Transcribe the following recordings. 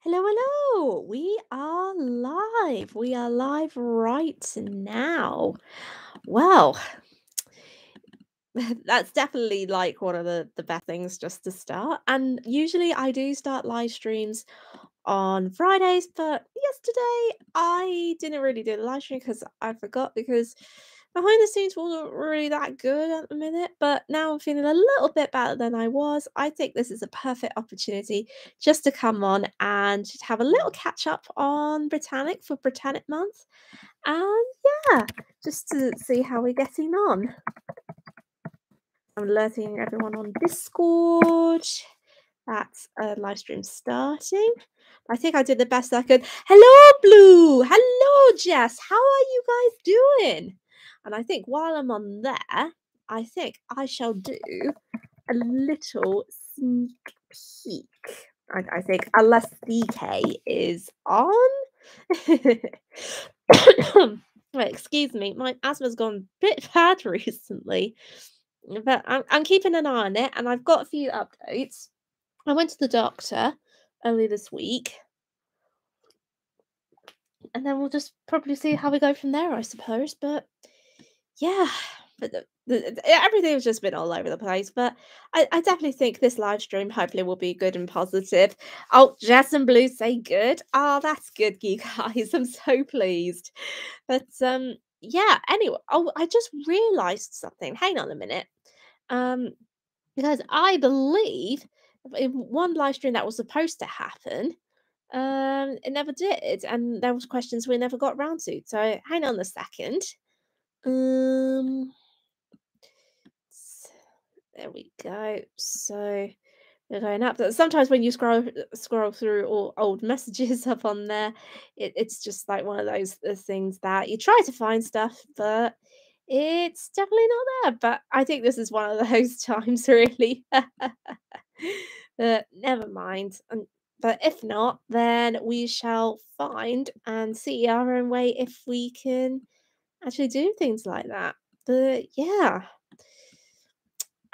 Hello, hello. We are live. We are live right now. Well, that's definitely like one of the the best things just to start. And usually I do start live streams on Fridays, but yesterday I didn't really do the live stream because I forgot because behind the scenes wasn't really that good at the minute. But now I'm feeling a little bit better than I was. I think this is a perfect opportunity just to come on and have a little catch up on Britannic for Britannic month. And yeah, just to see how we're getting on. I'm alerting everyone on Discord. That's a live stream starting. I think I did the best I could. Hello, Blue. Hello, Jess. How are you guys doing? And I think while I'm on there, I think I shall do a little sneak peek. I, I think, unless DK is on. Wait, excuse me, my asthma's gone a bit bad recently, but I'm, I'm keeping an eye on it, and I've got a few updates. I went to the doctor early this week, and then we'll just probably see how we go from there, I suppose. But yeah, but the, the, everything has just been all over the place. But I, I definitely think this live stream hopefully will be good and positive. Oh, Jess and Blue say good. Oh, that's good, you guys. I'm so pleased. But um, yeah. Anyway, oh, I just realised something. Hang on a minute. Um, because I believe in one live stream that was supposed to happen, um, it never did, and there was questions we never got round to. So hang on a second. Um, there we go. So we're going up. Sometimes when you scroll scroll through all old messages up on there, it, it's just like one of those things that you try to find stuff, but it's definitely not there. But I think this is one of those times, really. but never mind. But if not, then we shall find and see our own way if we can actually do things like that. But yeah.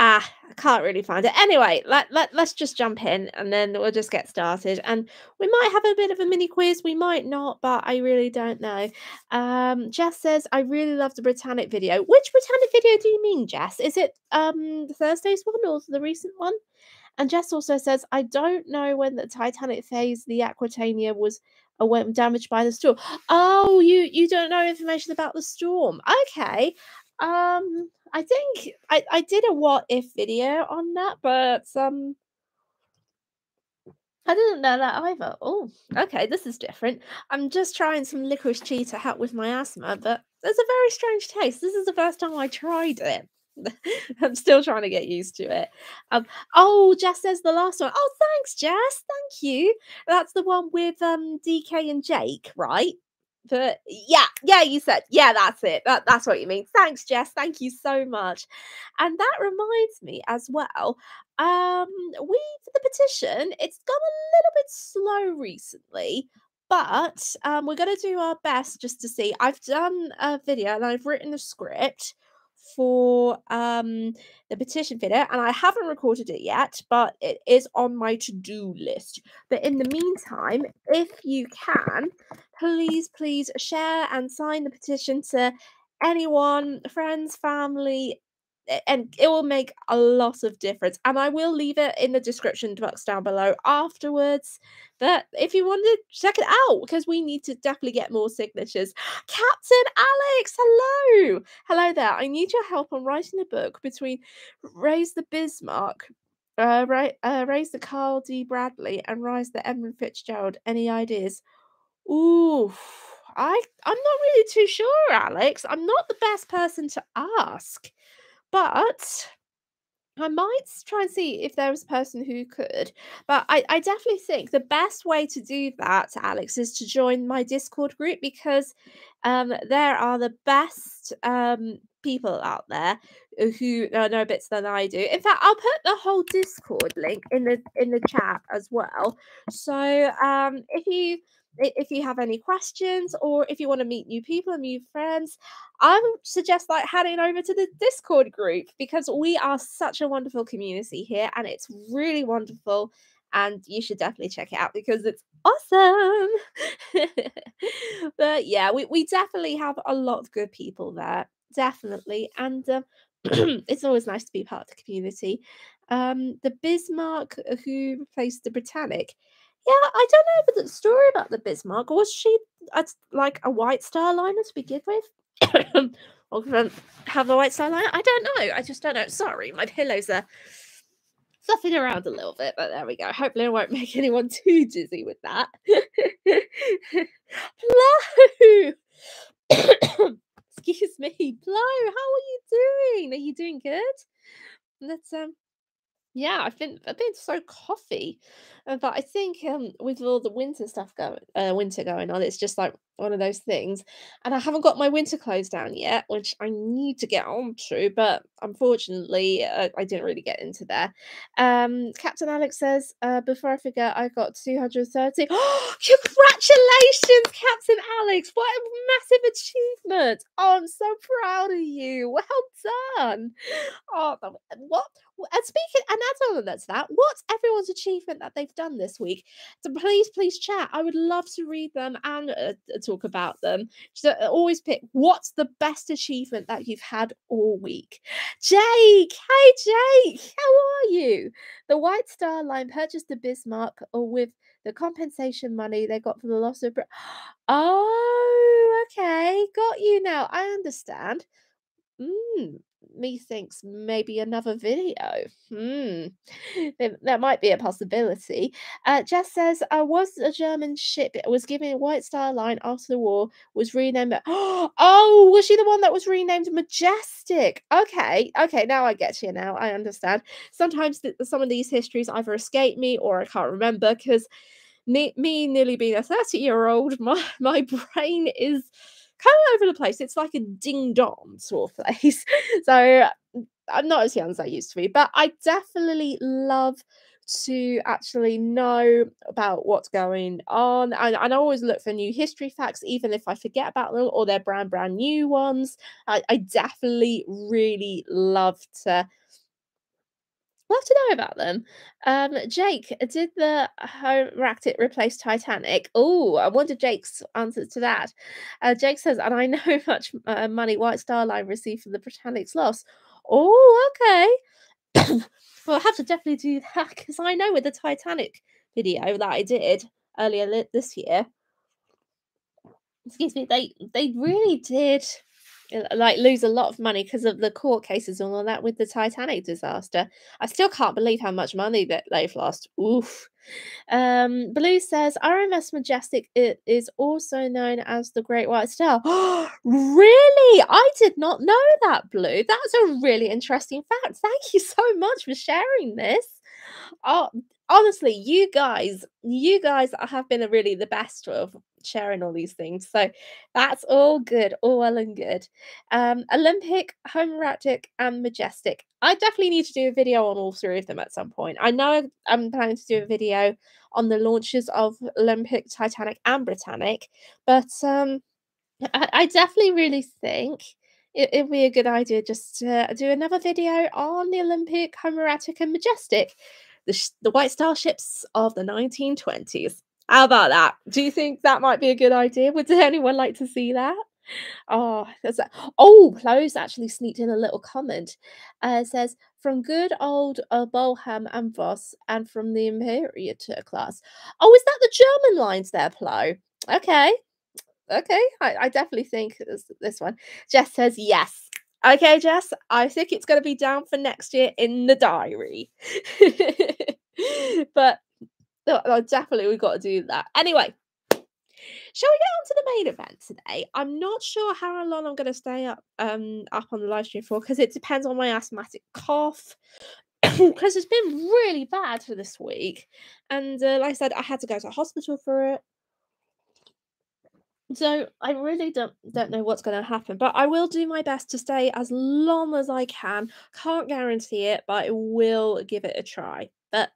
Ah, I can't really find it. Anyway, let, let, let's just jump in and then we'll just get started. And we might have a bit of a mini quiz, we might not, but I really don't know. Um, Jess says, I really love the Britannic video. Which Britannic video do you mean, Jess? Is it um Thursday's one or the recent one? And Jess also says, I don't know when the Titanic phase, the Aquitania was uh, damaged by the storm. Oh, you you don't know information about the storm. Okay. Um, I think I, I did a what if video on that, but um I didn't know that either. Oh, okay, this is different. I'm just trying some licorice tea to help with my asthma, but there's a very strange taste. This is the first time I tried it. I'm still trying to get used to it. Um, oh, Jess says the last one. Oh, thanks, Jess. Thank you. That's the one with um DK and Jake, right? But yeah, yeah, you said, yeah, that's it. That, that's what you mean. Thanks, Jess. Thank you so much. And that reminds me as well. Um, we the petition, it's gone a little bit slow recently, but um, we're going to do our best just to see. I've done a video and I've written a script for um the petition video and I haven't recorded it yet, but it is on my to-do list. But in the meantime, if you can, please, please share and sign the petition to anyone, friends, family, and it will make a lot of difference. And I will leave it in the description box down below afterwards. But if you want to check it out, because we need to definitely get more signatures. Captain Alex, hello. Hello there. I need your help on writing a book between Raise the Bismarck, uh, right, uh, Raise the Carl D. Bradley, and Rise the Edmund Fitzgerald. Any ideas? Ooh. I I'm not really too sure, Alex. I'm not the best person to ask. But I might try and see if there is a person who could. But I, I definitely think the best way to do that, Alex, is to join my Discord group because um, there are the best um, people out there who know bits than I do. In fact, I'll put the whole Discord link in the in the chat as well. So um, if you if you have any questions or if you want to meet new people and new friends, I would suggest like heading over to the Discord group because we are such a wonderful community here and it's really wonderful. and you should definitely check it out because it's awesome. but yeah, we, we definitely have a lot of good people there, definitely. And um, it's always nice to be part of the community. Um, the Bismarck uh, who replaced the Britannic. Yeah, I don't know the story about the Bismarck. Was she like a White Star Liner to begin with? or have a White Star Liner? I don't know. I just don't know. Sorry, my pillows are fluffing around a little bit, but there we go. Hopefully, I won't make anyone too dizzy with that. Hello. Excuse me, Blow. How are you doing? Are you doing good? Let's um yeah, I've been I've been so coffee, uh, but I think um with all the winter stuff going, uh, winter going on, it's just like one of those things. And I haven't got my winter clothes down yet, which I need to get on to, but unfortunately, uh, I didn't really get into there. Um, Captain Alex says, uh, before I forget, I got 230. Oh, congratulations, Captain Alex! What a massive achievement! Oh, I'm so proud of you. Well done. Oh, what? And speaking, and add on to that, what's everyone's achievement that they've done this week? So please, please chat. I would love to read them and uh, talk about them. So uh, always pick what's the best achievement that you've had all week. Jake, hey Jake, how are you? The White Star Line purchased the Bismarck uh, with the compensation money they got for the loss of. Oh, okay, got you now. I understand. Mm, methinks maybe another video. Hmm, that might be a possibility. Uh, Jess says, "I was a German ship. It was given a White Star Line after the war. Was renamed. Oh, was she the one that was renamed Majestic? Okay, okay. Now I get you. Now I understand. Sometimes th- some of these histories either escape me or I can't remember because." Me, me nearly being a 30 year old, my, my brain is kind of over the place. It's like a ding dong sort of place. so I'm not as young as I used to be, but I definitely love to actually know about what's going on. And, and, I always look for new history facts, even if I forget about them or they're brand, brand new ones. I, I definitely really love to love to know about them. Um, Jake, did the Homeric replace Titanic? Oh, I wonder Jake's answers to that. Uh, Jake says, and I know much uh, money White Star Line received for the Britannic's loss. Oh, okay. well, I have to definitely do that because I know with the Titanic video that I did earlier this year, excuse me, they they really did like lose a lot of money because of the court cases and all that with the Titanic disaster. I still can't believe how much money that they've lost. Oof. Um, Blue says RMS Majestic is also known as the Great White Star. really? I did not know that, Blue. That's a really interesting fact. Thank you so much for sharing this. Oh, honestly, you guys, you guys have been really the best of sharing all these things. So that's all good, all well and good. Um, Olympic, Homeric, and Majestic. I definitely need to do a video on all three of them at some point. I know I'm planning to do a video on the launches of Olympic, Titanic, and Britannic, but um, I, I definitely really think it, would be a good idea just to do another video on the Olympic, Homeric, and Majestic, the, the white star ships of the 1920s. How about that? Do you think that might be a good idea? Would anyone like to see that? Oh, there's a, oh, Close actually sneaked in a little comment. Uh, says from good old uh, Blohm and Voss, and from the Imperator class. Oh, is that the German lines there, Flo? Okay, okay. I, I definitely think this one. Jess says yes. Okay, Jess, I think it's going to be down for next year in the diary. but no, definitely we've got to do that. Anyway, shall we get on to the main event today? I'm not sure how long I'm going to stay up um up on the live stream for because it depends on my asthmatic cough. Because it's been really bad for this week, and uh, like I said, I had to go to hospital for it. So I really don't don't know what's going to happen, but I will do my best to stay as long as I can. Can't guarantee it, but I will give it a try. But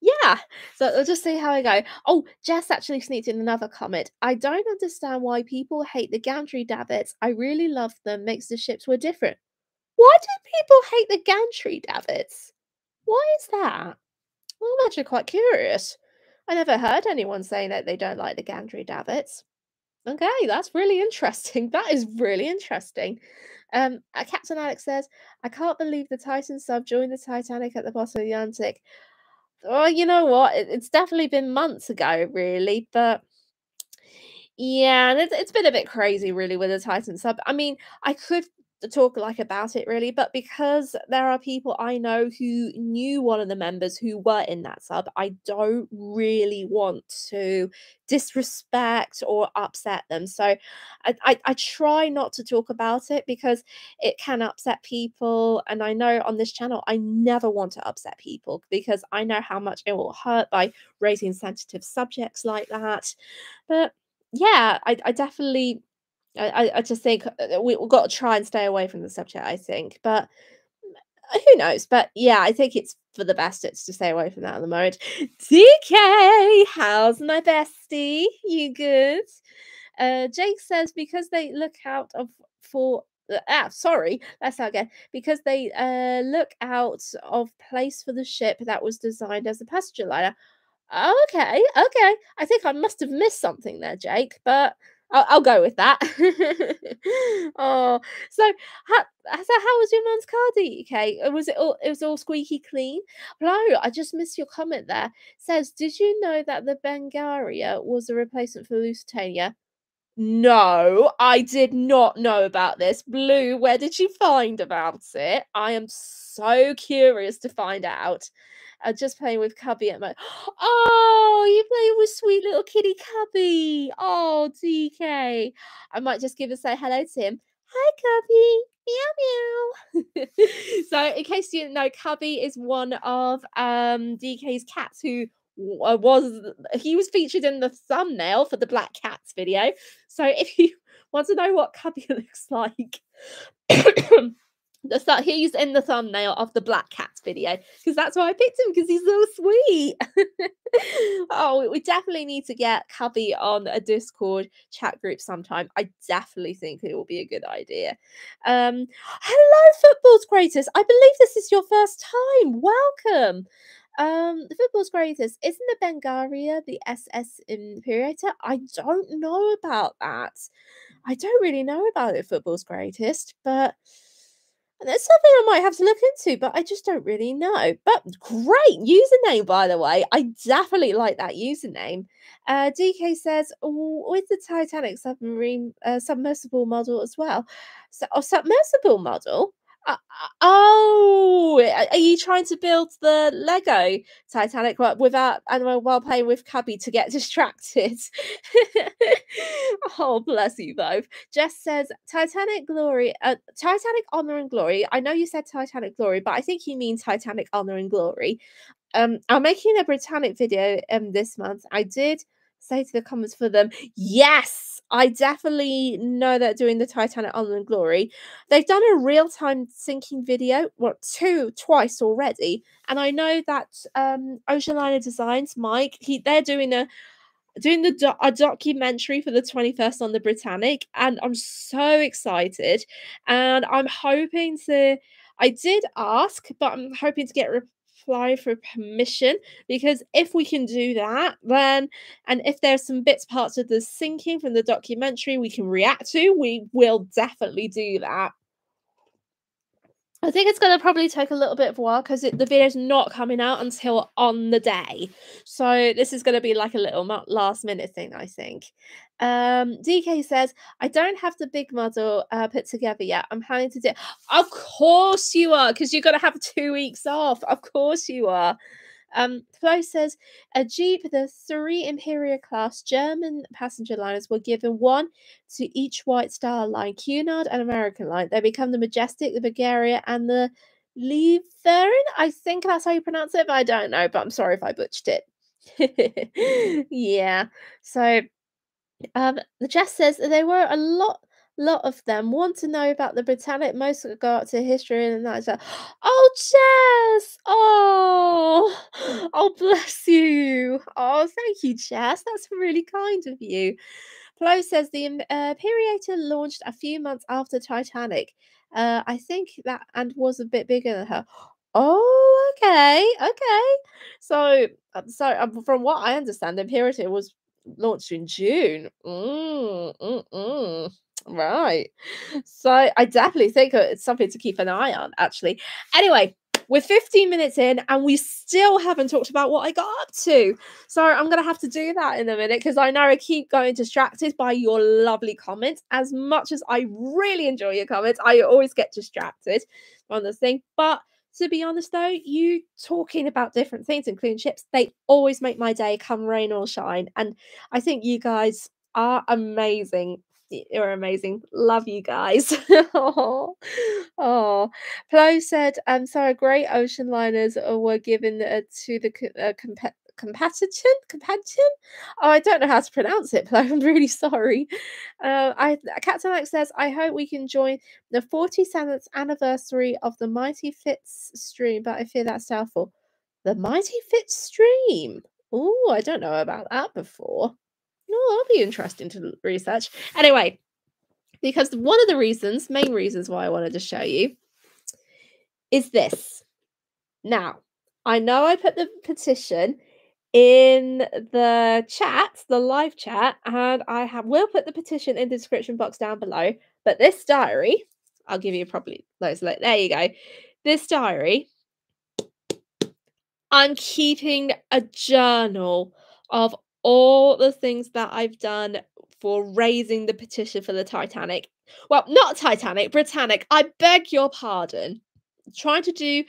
yeah, so I'll just see how I go. Oh, Jess actually sneaked in another comment. I don't understand why people hate the gantry davits. I really love them. Makes the ships were different. Why do people hate the gantry davits? Why is that? Well, I'm actually quite curious. I never heard anyone saying that they don't like the gantry davits. Okay, that's really interesting. That is really interesting. Um, uh, Captain Alex says, I can't believe the Titan sub joined the Titanic at the bottom of the Atlantic. Well, you know what? It, it's definitely been months ago, really, but yeah, and it's, it's been a bit crazy, really, with the Titan sub. I mean, I could talk like about it really, but because there are people I know who knew one of the members who were in that sub, I don't really want to disrespect or upset them. So I, I, I try not to talk about it because it can upset people. And I know on this channel, I never want to upset people because I know how much it will hurt by raising sensitive subjects like that. But yeah, I, I definitely I, I just think uh, we, have got to try and stay away from the subject. I think, but uh, who knows? But yeah, I think it's for the best. It's to stay away from that at the moment. DK, how's my bestie? You good? Uh, Jake says because they look out of for uh, ah sorry let's start again because they uh look out of place for the ship that was designed as a passenger liner okay, okay. I think I must have missed something there, Jake, but I'll, I'll go with that. oh, so how, so how was your mum's car, DK? Uh, was it all? It was all squeaky clean. No, I just missed your comment there. It says, did you know that the Berengaria was a replacement for Lusitania? No, I did not know about this. Blue, where did you find about it? I am so curious to find out. Uh, just playing with Cubby at my. Oh, you playing with sweet little kitty Cubby. Oh, DK. I might just give a say hello to him. Hi, Cubby. Meow meow. so, in case you didn't know, Cubby is one of um DK's cats who uh, was he was featured in the thumbnail for the Black Cats video. So, if you want to know what Cubby looks like. start he's in the thumbnail of the black cats video because that's why i picked him because he's so sweet. Oh we definitely need to get cubby on a discord chat group sometime. I definitely think it will be a good idea. Um hello football's greatest. I believe this is your first time. Welcome. Um, the football's greatest. Isn't the Berengaria the SS Imperator? I don't know about that. I don't really know about the football's greatest, but that's something I might have to look into, but I just don't really know. But great username, by the way. I definitely like that username. Uh, DK says with the Titanic submarine uh, submersible model as well. So, submersible model. Uh, oh, are you trying to build the Lego Titanic without and while playing with Cubby to get distracted? oh, bless you both. Jess says Titanic Glory, uh, Titanic Honor and Glory. I know you said Titanic Glory, but I think you mean Titanic Honor and Glory. Um, I'm making a Britannic video um this month. I did say to the comments for them, yes, I definitely know they're doing the Titanic Honor and Glory. They've done a real time sinking video, well, two, twice already. And I know that um Ocean Liner Designs, Mike, he they're doing a doing the do- a documentary for the 21st on the Britannic, and I'm so excited. And I'm hoping to I did ask, but I'm hoping to get apply for permission because if we can do that, then and if there's some bits parts of the sinking from the documentary we can react to, we will definitely do that. I think it's going to probably take a little bit of a while because the video's not coming out until on the day. So this is going to be like a little last minute thing, I think. Um, DK says, I don't have the big model uh, put together yet. I'm planning to do Of course you are, because you're going to have two weeks off. Of course you are. Um, Flo says a Jeep, the three Imperial class German passenger liners were given one to each White Star line, Cunard and American line. They become the Majestic, the Berengaria, and the Leverin. I think that's how you pronounce it, but I don't know. But I'm sorry if I butchered it. yeah. So um, the Jess says there were a lot lot of them want to know about the Britannic. Most go up to history and that's like, oh, Jess! Oh, oh, bless you. Oh, thank you, Jess. That's really kind of you. Flo says the uh, Imperator launched a few months after Titanic. Uh, I think that and was a bit bigger than her. Oh, okay, okay. So, um, so um, from what I understand, Imperator was launched in June. Mm, mm, mm. Right. So I definitely think uh, it's something to keep an eye on, actually. Anyway, we're 15 minutes in and we still haven't talked about what I got up to. So I'm going to have to do that in a minute because I know I keep going distracted by your lovely comments. As much as I really enjoy your comments, I always get distracted on this thing. But to be honest though, you talking about different things, including chips, they always make my day come rain or shine. And I think you guys are amazing. You're amazing. Love you guys. oh, oh. Flo said, um, so great ocean liners were given uh, to the uh, competition competition? Oh i don't know how to pronounce it but i'm really sorry. Uh i captain alex says i hope we can join the 47th anniversary of the mighty Fitz stream but i fear that's doubtful. The mighty Fitz stream? Oh i don't know about that before. No oh, that'll be interesting to research. Anyway because one of the reasons main reasons why i wanted to show you is this. Now I know I put the petition in the chat, the live chat, and I have will put the petition in the description box down below. But this diary, I'll give you probably those. Like there you go. This diary, I'm keeping a journal of all the things that I've done for raising the petition for the Titanic. Well, not Titanic, Britannic. I beg your pardon. trying to do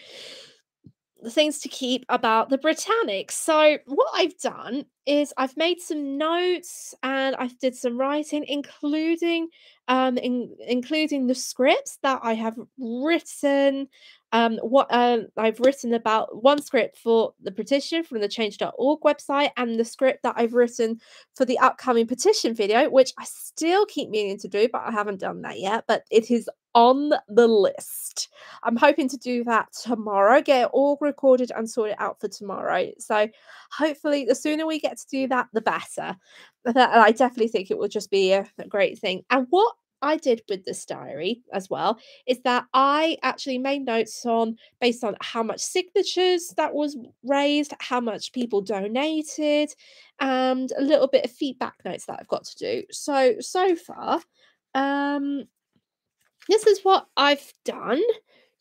things to keep about the Britannic. So what I've done is I've made some notes and I've did some writing, including um in, including the scripts that I have written. Um, what um, I've written about one script for the petition from the change.org website and the script that I've written for the upcoming petition video, which I still keep meaning to do, but I haven't done that yet. But it is on the list. I'm hoping to do that tomorrow, get it all recorded and sort it out for tomorrow. So hopefully, the sooner we get to do that, the better. I definitely think it will just be a great thing. And what I did with this diary as well is that I actually made notes on based on how much signatures that was raised, how much people donated, and a little bit of feedback notes that I've got to do. So so far, um, this is what I've done.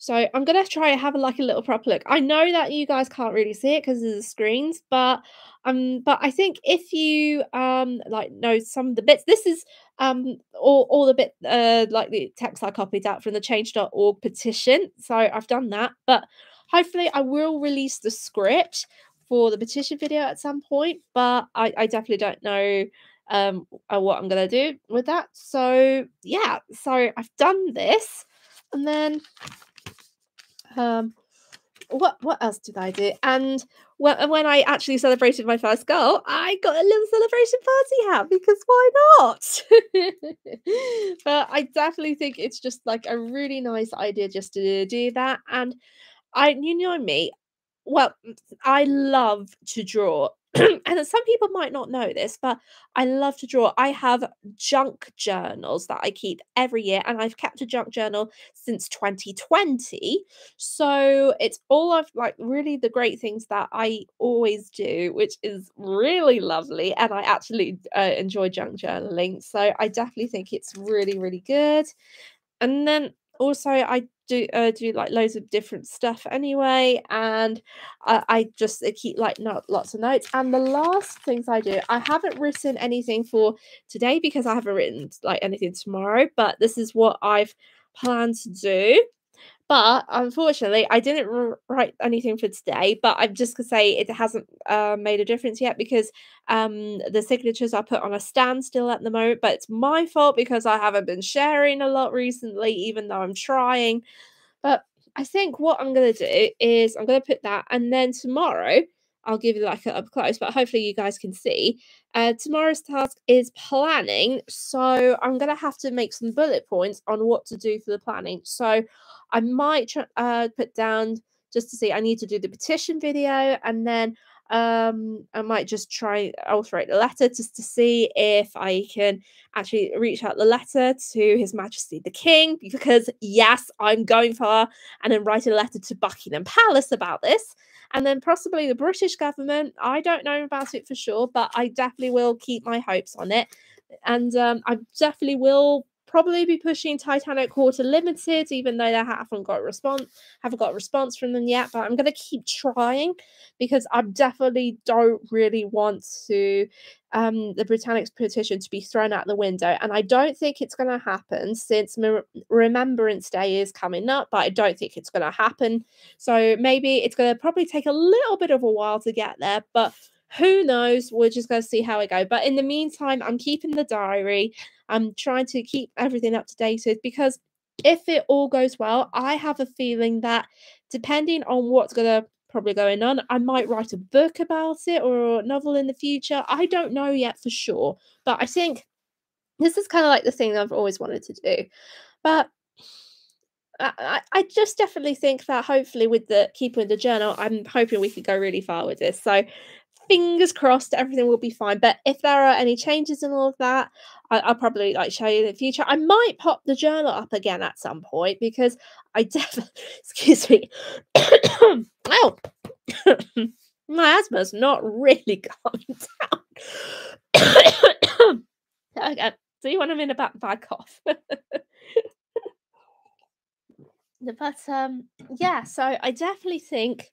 So I'm gonna try and have a, like a little proper look. I know that you guys can't really see it because of the screens, but um, but I think if you um like know some of the bits, this is um all, all the bit uh like the text I copied out from the change.org petition. So I've done that, but hopefully I will release the script for the petition video at some point, but I, I definitely don't know um uh, what I'm gonna do with that. So yeah, so I've done this and then um, what what else did I do? And when, when I actually celebrated my first goal, I got a little celebration party hat because why not? but I definitely think it's just like a really nice idea just to do that. And I, you know me, well, I love to draw. and some people might not know this, but I love to draw. I have junk journals that I keep every year, and I've kept a junk journal since 2020. So it's all of like really the great things that I always do, which is really lovely. And I actually uh, enjoy junk journaling. So I definitely think it's really, really good. And then also I do uh, do like loads of different stuff anyway, and I, I just uh, keep like not lots of notes. And the last things I do, I haven't written anything for today because I haven't written like anything tomorrow, but this is what I've planned to do. But unfortunately, I didn't write anything for today. But I'm just gonna say it hasn't uh, made a difference yet because um, the signatures are put on a standstill at the moment. But it's my fault because I haven't been sharing a lot recently, even though I'm trying. But I think what I'm gonna do is I'm gonna put that, and then tomorrow I'll give you like a up close, but hopefully you guys can see. Uh, tomorrow's task is planning, so I'm gonna have to make some bullet points on what to do for the planning. So I might uh, put down just to see. I need to do the petition video, and then Um, I might just try alterate the letter just to see if I can actually reach out the letter to His Majesty the King. Because yes, I'm going far, and then write a letter to Buckingham Palace about this, and then possibly the British government. I don't know about it for sure, but I definitely will keep my hopes on it, and um, I definitely will probably be pushing Titanic Quarter Limited, even though they haven't got a response, haven't got a response from them yet. But I'm gonna keep trying because I definitely don't really want to um the Britannic's petition to be thrown out the window. And I don't think it's gonna happen since Remembrance Day is coming up, but I don't think it's gonna happen. So maybe it's gonna probably take a little bit of a while to get there, but who knows? We're just going to see how it goes. But in the meantime, I'm keeping the diary. I'm trying to keep everything up to date because if it all goes well, I have a feeling that depending on what's going to probably going on, I might write a book about it or a novel in the future. I don't know yet for sure, but I think this is kind of like the thing I've always wanted to do. But I, I just definitely think that hopefully with the keeping the journal, I'm hoping we could go really far with this. So fingers crossed everything will be fine. But if there are any changes in all of that, I, will probably like show you in the future. I might pop the journal up again at some point because I definitely excuse me. oh my asthma's not really calmed down. okay. See when I'm in a bad cough. but um yeah, so I definitely think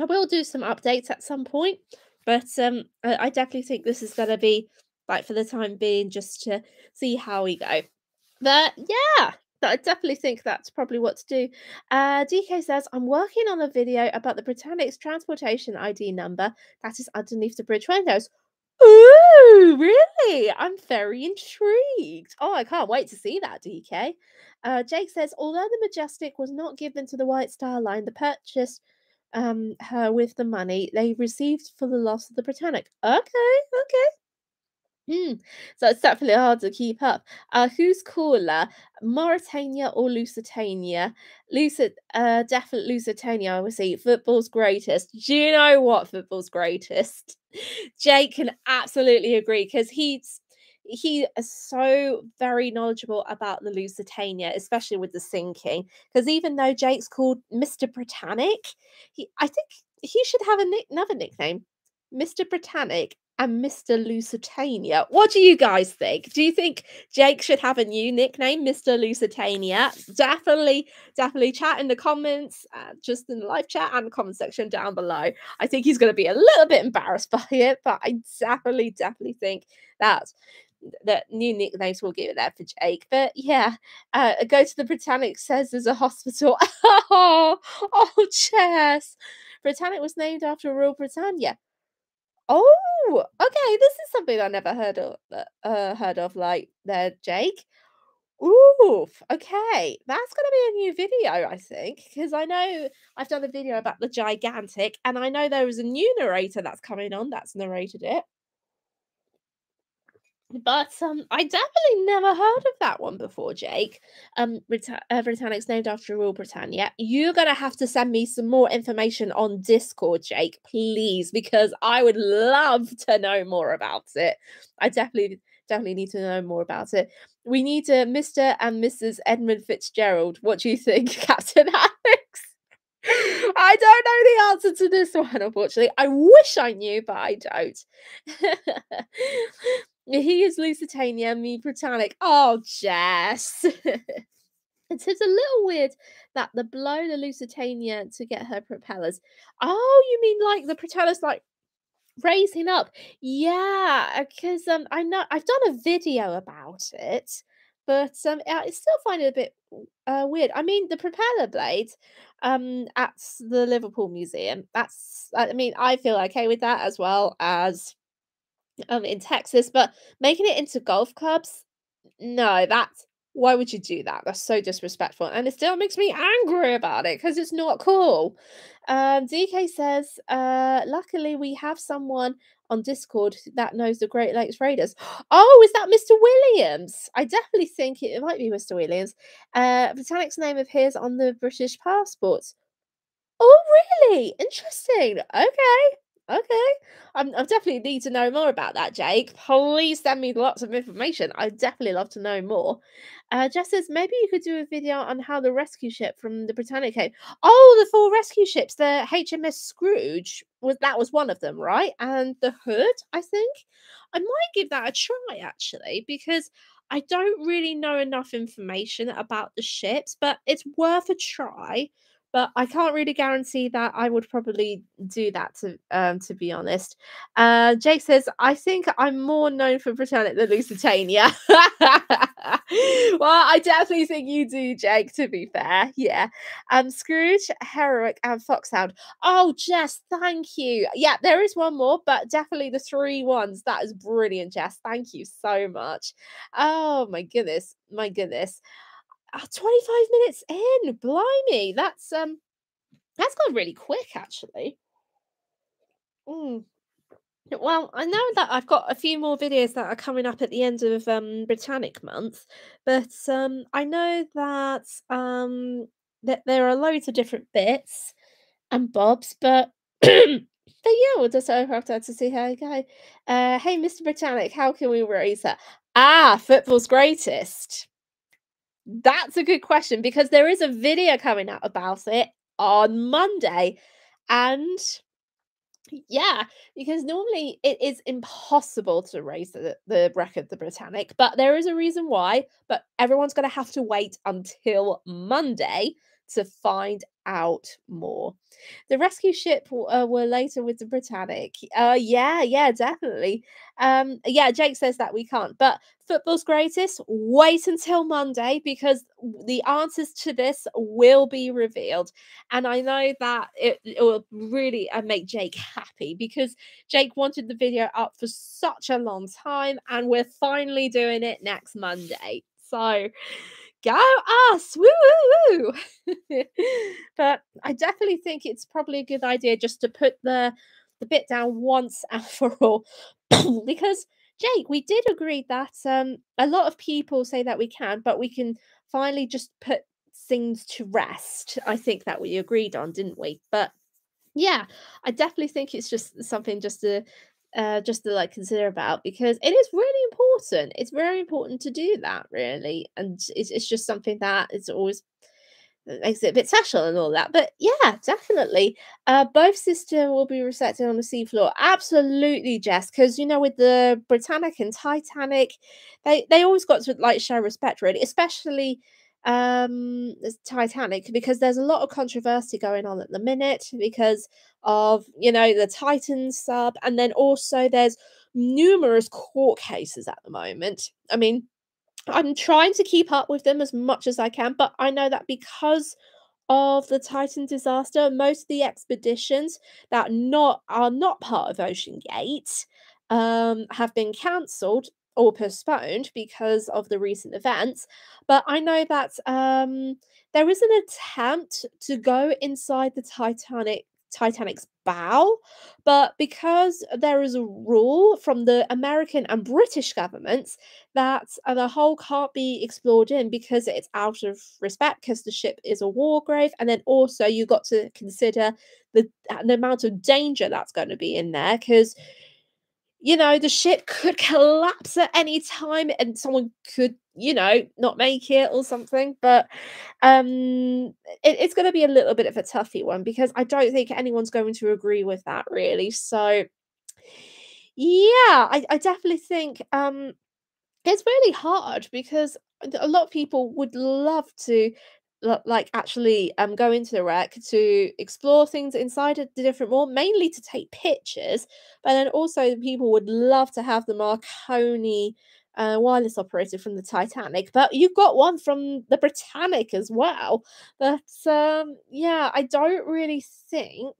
I will do some updates at some point. But um, I, I definitely think this is going to be like for the time being, just to see how we go. But yeah, I definitely think that's probably what to do. Uh, DK says, I'm working on a video about the Britannic's transportation ID number that is underneath the bridge windows. Ooh, really? I'm very intrigued. Oh, I can't wait to see that, DK. Uh, Jake says, although the Majestic was not given to the White Star Line, the purchase um her with the money they received for the loss of the Britannic. Okay, okay. Hmm. So it's definitely hard to keep up. Uh, who's cooler, Mauretania or Lusitania? Lucid, uh, definitely Lusitania. I would say football's greatest. Do you know what football's greatest? Jake can absolutely agree because he's he is so very knowledgeable about the Lusitania, especially with the sinking. Because even though Jake's called Mr. Britannic, he I think he should have nick, another nickname, Mr. Britannic and Mr. Lusitania. What do you guys think? Do you think Jake should have a new nickname, Mr. Lusitania? Definitely, definitely chat in the comments, uh, just in the live chat and the comment section down below. I think he's going to be a little bit embarrassed by it, but I definitely, definitely think that that new nicknames will give it there for Jake. But yeah, uh, go to the Britannic says there's a hospital. oh, oh, chess. Britannic was named after Rule Britannia. Oh, okay. This is something I never heard of. Uh, uh heard of like there, Jake. Oof. Okay, that's to be a new video, I think, because I know I've done a video about the gigantic, and I know there is a new narrator that's coming on that's narrated it. But um, I definitely never heard of that one before, Jake. Um, Brit- uh, Britannic's named after Rule Britannia. You're gonna have to send me some more information on Discord, Jake, please, because I would love to know more about it. I definitely, definitely need to know more about it. We need a Mr. and Mrs. Edmund Fitzgerald. What do you think, Captain Alex? I don't know the answer to this one, unfortunately. I wish I knew, but I don't. He is Lusitania, me Britannic. Oh, Jess. It is a little weird that the blow the Lusitania to get her propellers. Oh, you mean like the propellers like raising up? Yeah, because um I know I've done a video about it, but um I still find it a bit uh, weird. I mean the propeller blades um at the Liverpool Museum. That's I mean I feel okay with that as well as um in Texas, but making it into golf clubs, no, that's why would you do that? That's so disrespectful. And it still makes me angry about it because it's not cool. Um, DK says, uh, luckily we have someone on Discord that knows the Great Lakes Raiders. Oh, is that Mr. Williams? I definitely think it, might be Mr. Williams. Uh, Britannic's name appears on the British passport. Oh, really? Interesting. Okay. Okay. I'm, I definitely need to know more about that, Jake. Please send me lots of information. I'd definitely love to know more. Uh, Jess says maybe you could do a video on how the rescue ship from the Britannic came. Oh, the four rescue ships. The HMS Scourge was that was one of them, right? And the Hood, I think. I might give that a try actually because I don't really know enough information about the ships, but it's worth a try but I can't really guarantee that I would probably do that to um to be honest. Uh Jake says, I think I'm more known for Britannic than Lusitania. well, I definitely think you do, Jake, to be fair. Yeah. Um Scourge, Heroic, and Foxhound. Oh, Jess, thank you. Yeah, there is one more, but definitely the three ones. That is brilliant, Jess. Thank you so much. Oh my goodness. My goodness. Oh, 25 minutes in. Blimey. That's um that's gone really quick actually. Mm. Well, I know that I've got a few more videos that are coming up at the end of um Britannic month, but um I know that um that there are loads of different bits and bobs, but but yeah, we'll just have to, to see how you go. Uh hey Mr. Britannic, how can we raise that? Ah, football's greatest. That's a good question because there is a video coming out about it on Monday. And yeah, because normally it is impossible to raise the, the record, the Britannic, but there is a reason why. But everyone's going to have to wait until Monday to find out more. The rescue ship uh, were later with the Britannic. Uh, yeah, yeah, definitely. Um, yeah, Jake says that we can't, but football's greatest. Wait until Monday because the answers to this will be revealed, and I know that it, it will really uh, make Jake happy because Jake wanted the video up for such a long time, and we're finally doing it next Monday. So go us woo woo woo. But i definitely think it's probably a good idea just to put the the bit down once and for all because jake we did agree that um a lot of people say that we can but we can finally just put things to rest i think that we agreed on didn't we? But yeah i definitely think it's just something just to uh, just to like consider about because it is really important. It's very important to do that, really, and it's it's just something that it's always uh, makes it a bit special and all that. But yeah, definitely. Uh, both sister will be resected on the seafloor. Absolutely, Jess. Because you know, with the Britannic and Titanic, they they always got to like show respect, really, especially um Titanic because there's a lot of controversy going on at the minute because of you know the Titan sub and then also there's numerous court cases at the moment. I mean, I'm trying to keep up with them as much as I can, but I know that because of the Titan disaster, most of the expeditions that not are not part of Ocean Gate um, have been cancelled or postponed because of the recent events. But I know that um, there is an attempt to go inside the Titanic Titanic's bow, but because there is a rule from the American and British governments that uh, the hull can't be explored in because it's out of respect because the ship is a war grave, and then also you got to consider the the amount of danger that's going to be in there because you know, the ship could collapse at any time and someone could, you know, not make it or something. But um it, it's going to be a little bit of a toughy one because I don't think anyone's going to agree with that really. So yeah, I, I definitely think um it's really hard because a lot of people would love to like actually um go into the wreck to explore things inside the different more mainly to take pictures but then also people would love to have the marconi uh, wireless operator from the titanic but you've got one from the britannic as well but um yeah i don't really think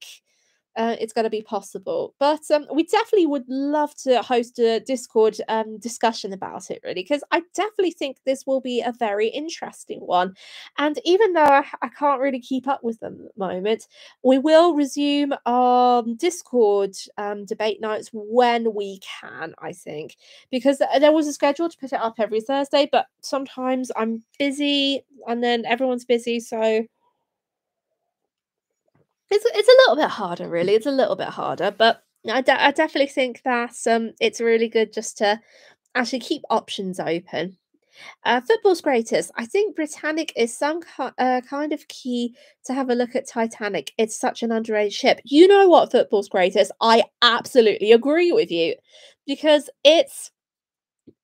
uh, it's going to be possible. But um, we definitely would love to host a Discord um, discussion about it, really, because I definitely think this will be a very interesting one. And even though I, I can't really keep up with them at the moment, we will resume our Discord um, debate nights when we can, I think, because there was a schedule to put it up every Thursday, but sometimes I'm busy and then everyone's busy. So it's it's a little bit harder, really. It's a little bit harder, but I de I definitely think that, um, it's really good just to actually keep options open. Uh, football's greatest. I think Britannic is some uh, kind of key to have a look at Titanic. It's such an underrated ship. You know what football's greatest? I absolutely agree with you because it's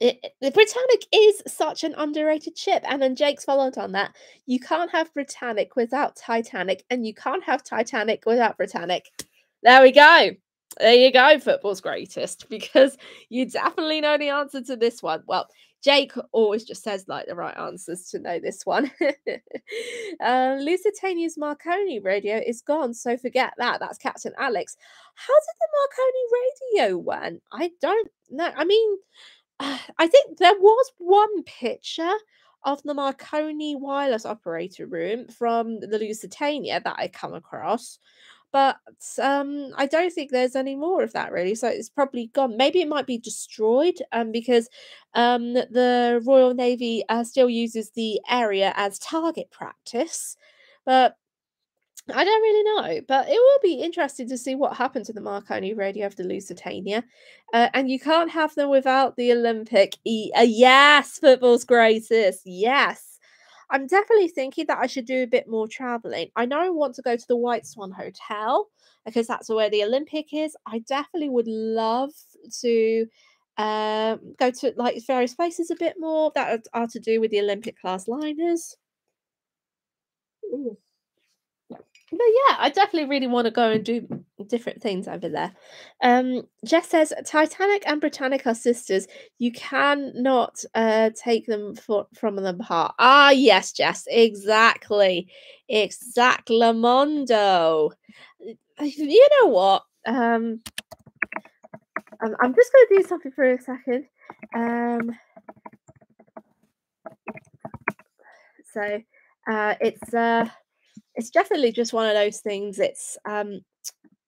it, the Britannic is such an underrated ship, and then Jake's followed on that. You can't have Britannic without Titanic, and you can't have Titanic without Britannic. There we go. There you go, football's greatest, because you definitely know the answer to this one. Well, Jake always just says like the right answers to know this one. uh, Lusitania's Marconi radio is gone, so forget that. That's Captain Alex. How did the Marconi radio went? I don't know. I mean, I think there was one picture of the Marconi wireless operator room from the Lusitania that I come across, but um, I don't think there's any more of that really. So it's probably gone. Maybe it might be destroyed, um, because um, the Royal Navy uh, still uses the area as target practice. But I don't really know, but it will be interesting to see what happened to the Marconi radio of the Lusitania. Uh, and you can't have them without the Olympic. E- uh, yes, football's greatest. Yes. I'm definitely thinking that I should do a bit more traveling. I know I want to go to the White Swan Hotel because that's where the Olympic is. I definitely would love to um, go to like various places a bit more that are are to do with the Olympic class liners. But yeah, I definitely really want to go and do different things over there. Um, Jess says Titanic and Britannic are sisters. You cannot uh take them for, from them apart. Ah, yes, Jess, exactly, exactly, Mondo. You know what? Um, I'm, I'm just going to do something for a second. Um, so uh, it's uh it's definitely just one of those things. It's um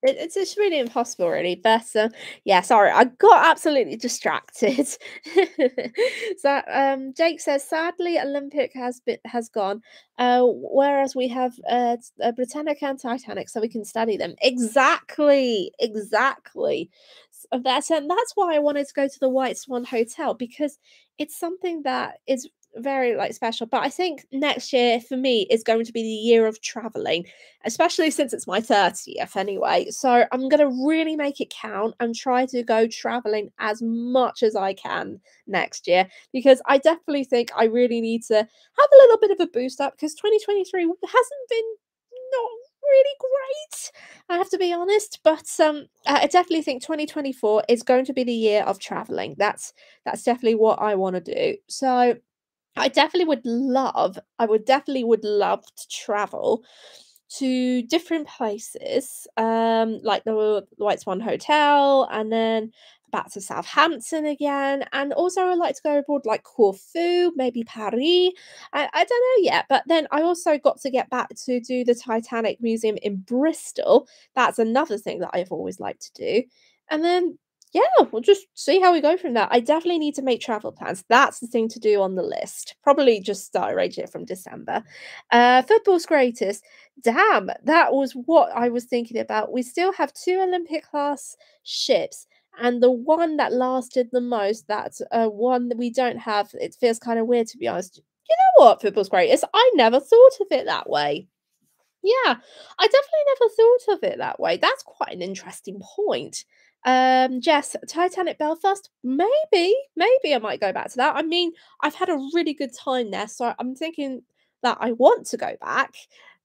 it, it's just really impossible, really. But uh, yeah, sorry, I got absolutely distracted. so um, Jake says, sadly, Olympic has been has gone, uh, whereas we have uh, uh, Britannica and Titanic, so we can study them. Exactly, exactly. S- That's and that's why I wanted to go to the White Swan Hotel because it's something that is very like special. But I think next year for me is going to be the year of traveling especially since it's my 30th anyway. So I'm going to really make it count and try to go traveling as much as I can next year because I definitely think I really need to have a little bit of a boost up because 2023 hasn't been not really great i have to be honest but um i definitely think 2024 is going to be the year of traveling that's that's definitely what i want to do so I definitely would love, I would definitely would love to travel to different places, um, like the White Swan Hotel, and then back to Southampton again. And also, I'd like to go abroad, like Corfu, maybe Paris. I, I don't know yet. But then I also got to get back to do the Titanic Museum in Bristol. That's another thing that I've always liked to do. And then yeah, we'll just see how we go from that. I definitely need to make travel plans. That's the thing to do on the list. Probably just start arranging it from December. Uh, football's greatest. Damn, that was what I was thinking about. We still have two Olympic class ships, and the one that lasted the most, that's uh, one that we don't have. It feels kind of weird to be honest. You know what? Football's greatest. I never thought of it that way. Yeah, I definitely never thought of it that way. That's quite an interesting point. Um, Jess, Titanic Belfast, maybe, maybe I might go back to that. I mean, I've had a really good time there, so I'm thinking that I want to go back,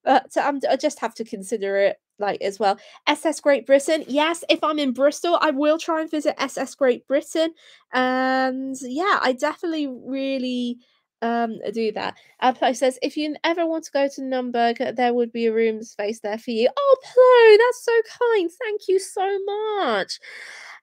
but um, I just have to consider it like as well. SS Great Britain, yes, if I'm in Bristol, I will try and visit SS Great Britain. And yeah, I definitely really um do that. Uh, Plo says if you ever want to go to Nuremberg, uh, there would be a room space there for you. Oh, Plo, that's so kind. Thank you so much.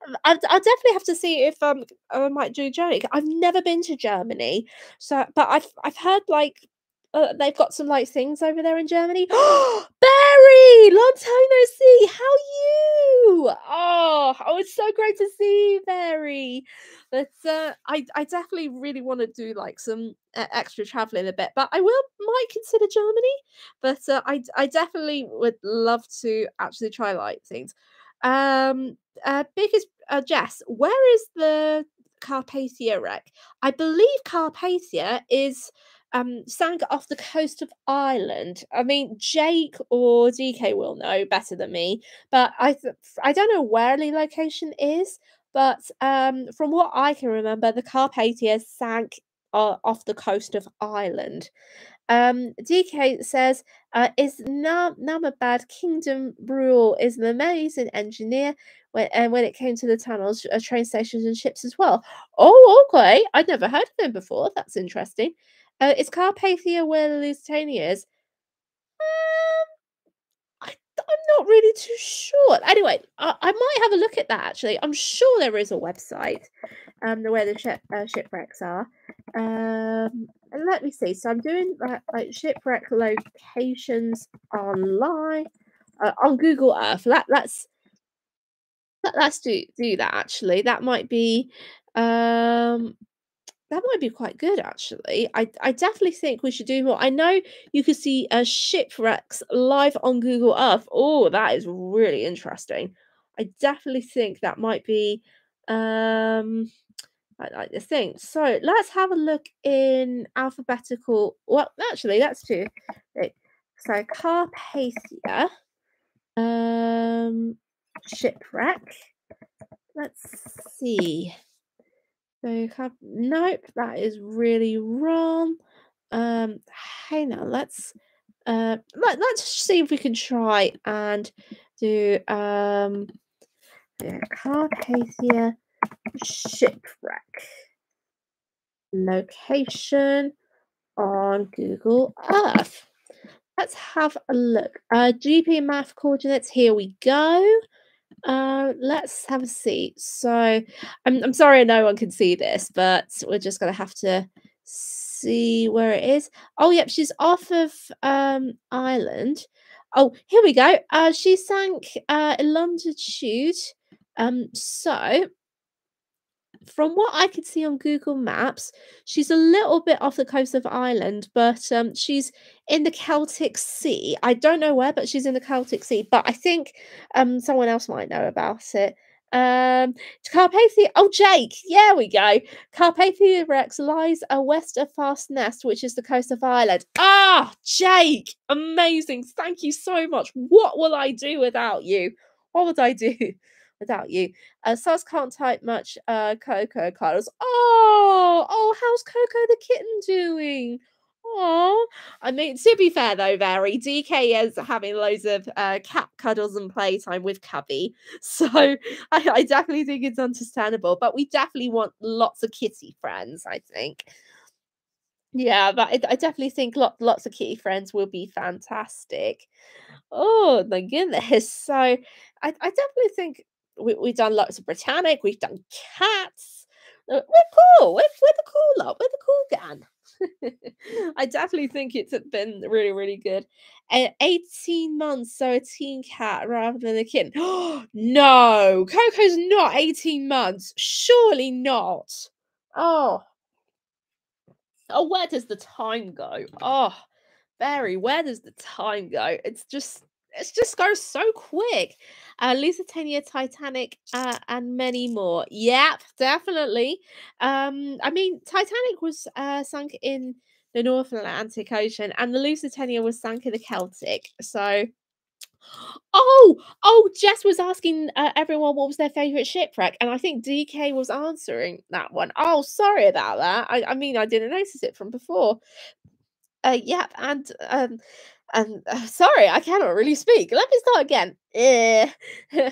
Um, I I definitely have to see if um I might do Germany. I've never been to Germany, so but I've I've heard like uh, they've got some like things over there in Germany. Barry, long time no see. How you? Oh, oh, it's so great to see you, Barry. But uh, I, I definitely really want to do like some uh, extra traveling a bit. But I will might consider Germany. But uh, I, I definitely would love to actually try like things. Um, uh, biggest uh, Jess, where is the Carpathia wreck? I believe Carpathia is um sank off the coast of Ireland. I mean, Jake or DK will know better than me, but I th- I don't know where the location is. But um, from what I can remember, the Carpathia sank uh, off the coast of Ireland. Um, DK says, uh, "Is Nam Isambard Kingdom Brunel is an amazing engineer when and when it came to the tunnels, uh, train stations, and ships as well." Oh, okay. I'd never heard of him before. That's interesting. Uh, is Carpathia where the Lusitania is? Um, I, I'm not really too sure. Anyway, I, I might have a look at that actually. I'm sure there is a website um where the ship, uh, shipwrecks are. Um, let me see. So I'm doing like, like shipwreck locations online uh, on Google Earth. That let's let, let's do do that actually. That might be um that might be quite good actually. I I definitely think we should do more. I know you could see uh, shipwrecks live on Google Earth. Oh, that is really interesting. I definitely think that might be um I like the thing. So let's have a look in alphabetical. Well, actually, do it. So Carpathia, um, shipwreck. Let's see. So Carp- nope, that is really wrong. Um, hey now, let's uh let, let's see if we can try and do um yeah, Carpathia shipwreck location on Google Earth. Let's have a look. Uh, GP math coordinates. Here we go. Uh, let's have a seat. So, I'm I'm sorry no one can see this, but we're just gonna have to see where it is. Oh, yep, she's off of um Ireland. Oh, here we go. Uh, she sank uh in longitude. Um, so from what I could see on Google Maps, she's a little bit off the coast of Ireland, but um, she's in the Celtic Sea. I don't know where, but she's in the Celtic Sea. But I think um, someone else might know about it. Um, Carpathia. Oh, Jake. Yeah, we go. Carpathia Rex lies uh, west of Fastnet, which is the coast of Ireland. Ah, Jake. Amazing. Thank you so much. What will I do without you? What would I do? Without you. Uh, Sus can't type much. Uh, Coco Carlos. Oh, oh, how's Coco the kitten doing? Oh, I mean, to be fair though, very DK is having loads of uh, cat cuddles and playtime with Cubby, so I, I definitely think it's understandable. But we definitely want lots of kitty friends. I think. Yeah, but I, I definitely think lot, lots of kitty friends will be fantastic. Oh my goodness! So I, I definitely think we, we've done lots of Britannic, we've done cats. Uh, We're cool. We're, we're the cool lot. We're the cool gang. I definitely think it's been really, really good. And 18 months, so a teen cat rather than a kitten. no, Coco's not 18 months. Surely not. Oh, oh, where does the time go? Oh, Barry, where does the time go? It's just it just goes so quick. Uh, Lusitania, Titanic, uh, and many more. Yep, definitely. Um, I mean, Titanic was uh, sunk in the North Atlantic Ocean, and the Lusitania was sunk in the Celtic. So, oh, oh, Jess was asking uh, everyone what was their favorite shipwreck, and I think DK was answering that one. Oh, sorry about that. I, I mean, I didn't notice it from before. Uh, yep, and um, and uh, sorry, I cannot really speak. Let me start again. Eh.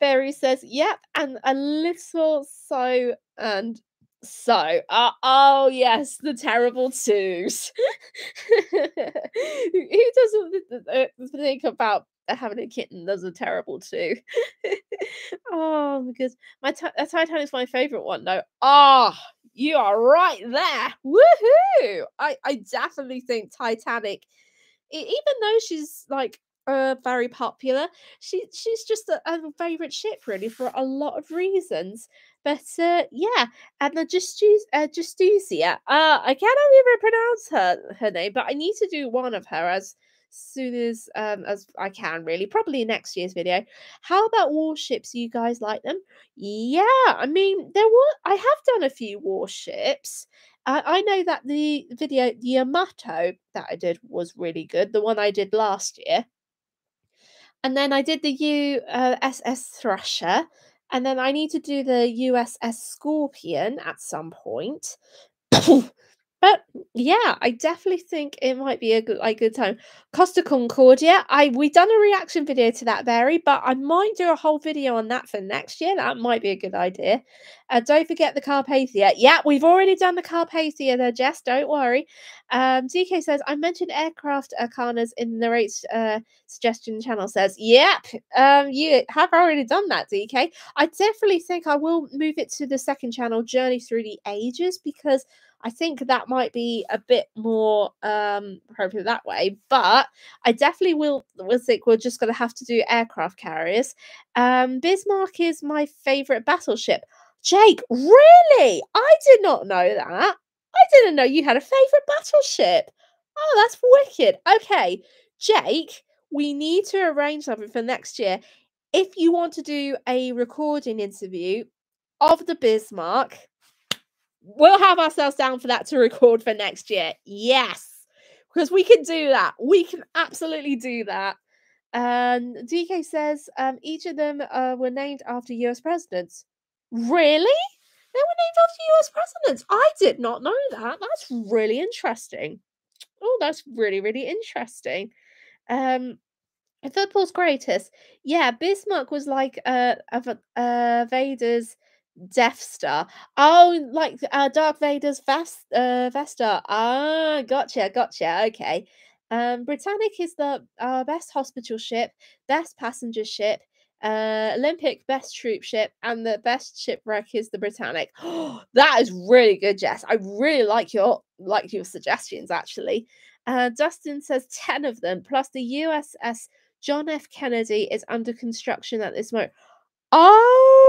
Barry says, "Yep," and a little so and so. Uh, oh yes, the terrible twos. Who doesn't uh, think about having a kitten that's a terrible two? oh, because my t- uh, Titan is my favorite one. though. ah, you are right there. Woohoo! I I definitely think Titanic even though she's like uh, very popular, she she's just a, a favorite ship really for a lot of reasons. But uh, yeah, and the Justicia, uh, Justicia, uh, I cannot even pronounce her her name, but I need to do one of her as soon as um as I can really probably next year's video. How about warships? You guys like them? Yeah I mean there were I have done a few warships uh, I know that the video the Yamato that I did was really good the one I did last year. And then I did the USS Thresher and then I need to do the USS Scorpion at some point But yeah, I definitely think it might be a good good time. Costa Concordia, I we done a reaction video to that, Barry, but I might do a whole video on that for next year. That might be a good idea. Uh, don't forget the Carpathia. Yeah, we've already done the Carpathia there, Jess. Don't worry. Um, DK says I mentioned aircraft carriers in the rates uh, suggestion channel. Says, yep, um, you have already done that, DK. I definitely think I will move it to the second channel, Journey Through the Ages, because I think that might be a bit more um appropriate that way. But I definitely will will think we're just gonna have to do aircraft carriers. Um Bismarck is my favorite battleship. Jake, really? I did not know that. I didn't know you had a favorite battleship. Oh, that's wicked. Okay, Jake, we need to arrange something for next year. If you want to do a recording interview of the Bismarck, we'll have ourselves down for that to record for next year. Yes, because we can do that. We can absolutely do that. And DK says um, each of them uh, were named after US presidents. Really? They were named after US presidents. I did not know that. That's really interesting. Oh, that's really, really interesting. Um, football's greatest. Yeah, Bismarck was like uh, uh Vader's Death Star. Oh, like uh, Darth Vader's Vest, uh, Vesta. Ah, gotcha, gotcha. Okay. Um, Britannic is the uh, best hospital ship, best passenger ship, uh, Olympic best troop ship, and the best shipwreck is the Britannic. that is really good, Jess. I really like your like your suggestions. Actually, uh, Dustin says ten of them plus the USS John F. Kennedy is under construction at this moment. Oh,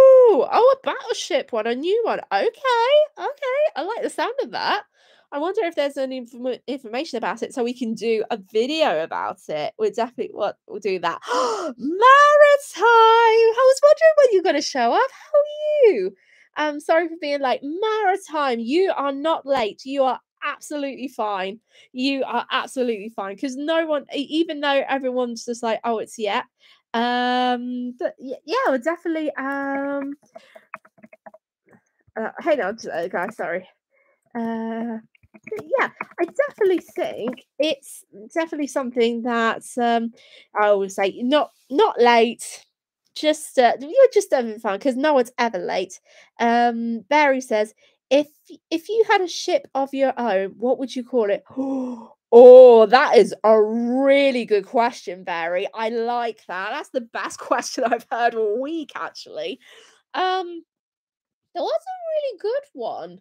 oh, a battleship one, a new one. Okay, okay. I like the sound of that. I wonder if there's any inform- information about it so we can do a video about it. We're definitely what we'll do that. Maritime. I was wondering when you're going to show up. How are you? Um, sorry for being late. Maritime, you are not late. You are absolutely fine. You are absolutely fine because no one, even though everyone's just like, oh, it's yet. Um, but yeah, yeah, definitely. Um, uh, hang on, uh, guys. Sorry. Uh, yeah, I definitely think it's definitely something that um I would say not not late. Just uh, you're just having fun because no one's ever late. Um, Barry says if if you had a ship of your own, what would you call it? Oh, that is a really good question, Barry. I like that. That's the best question I've heard all week, actually. Um, that was a really good one.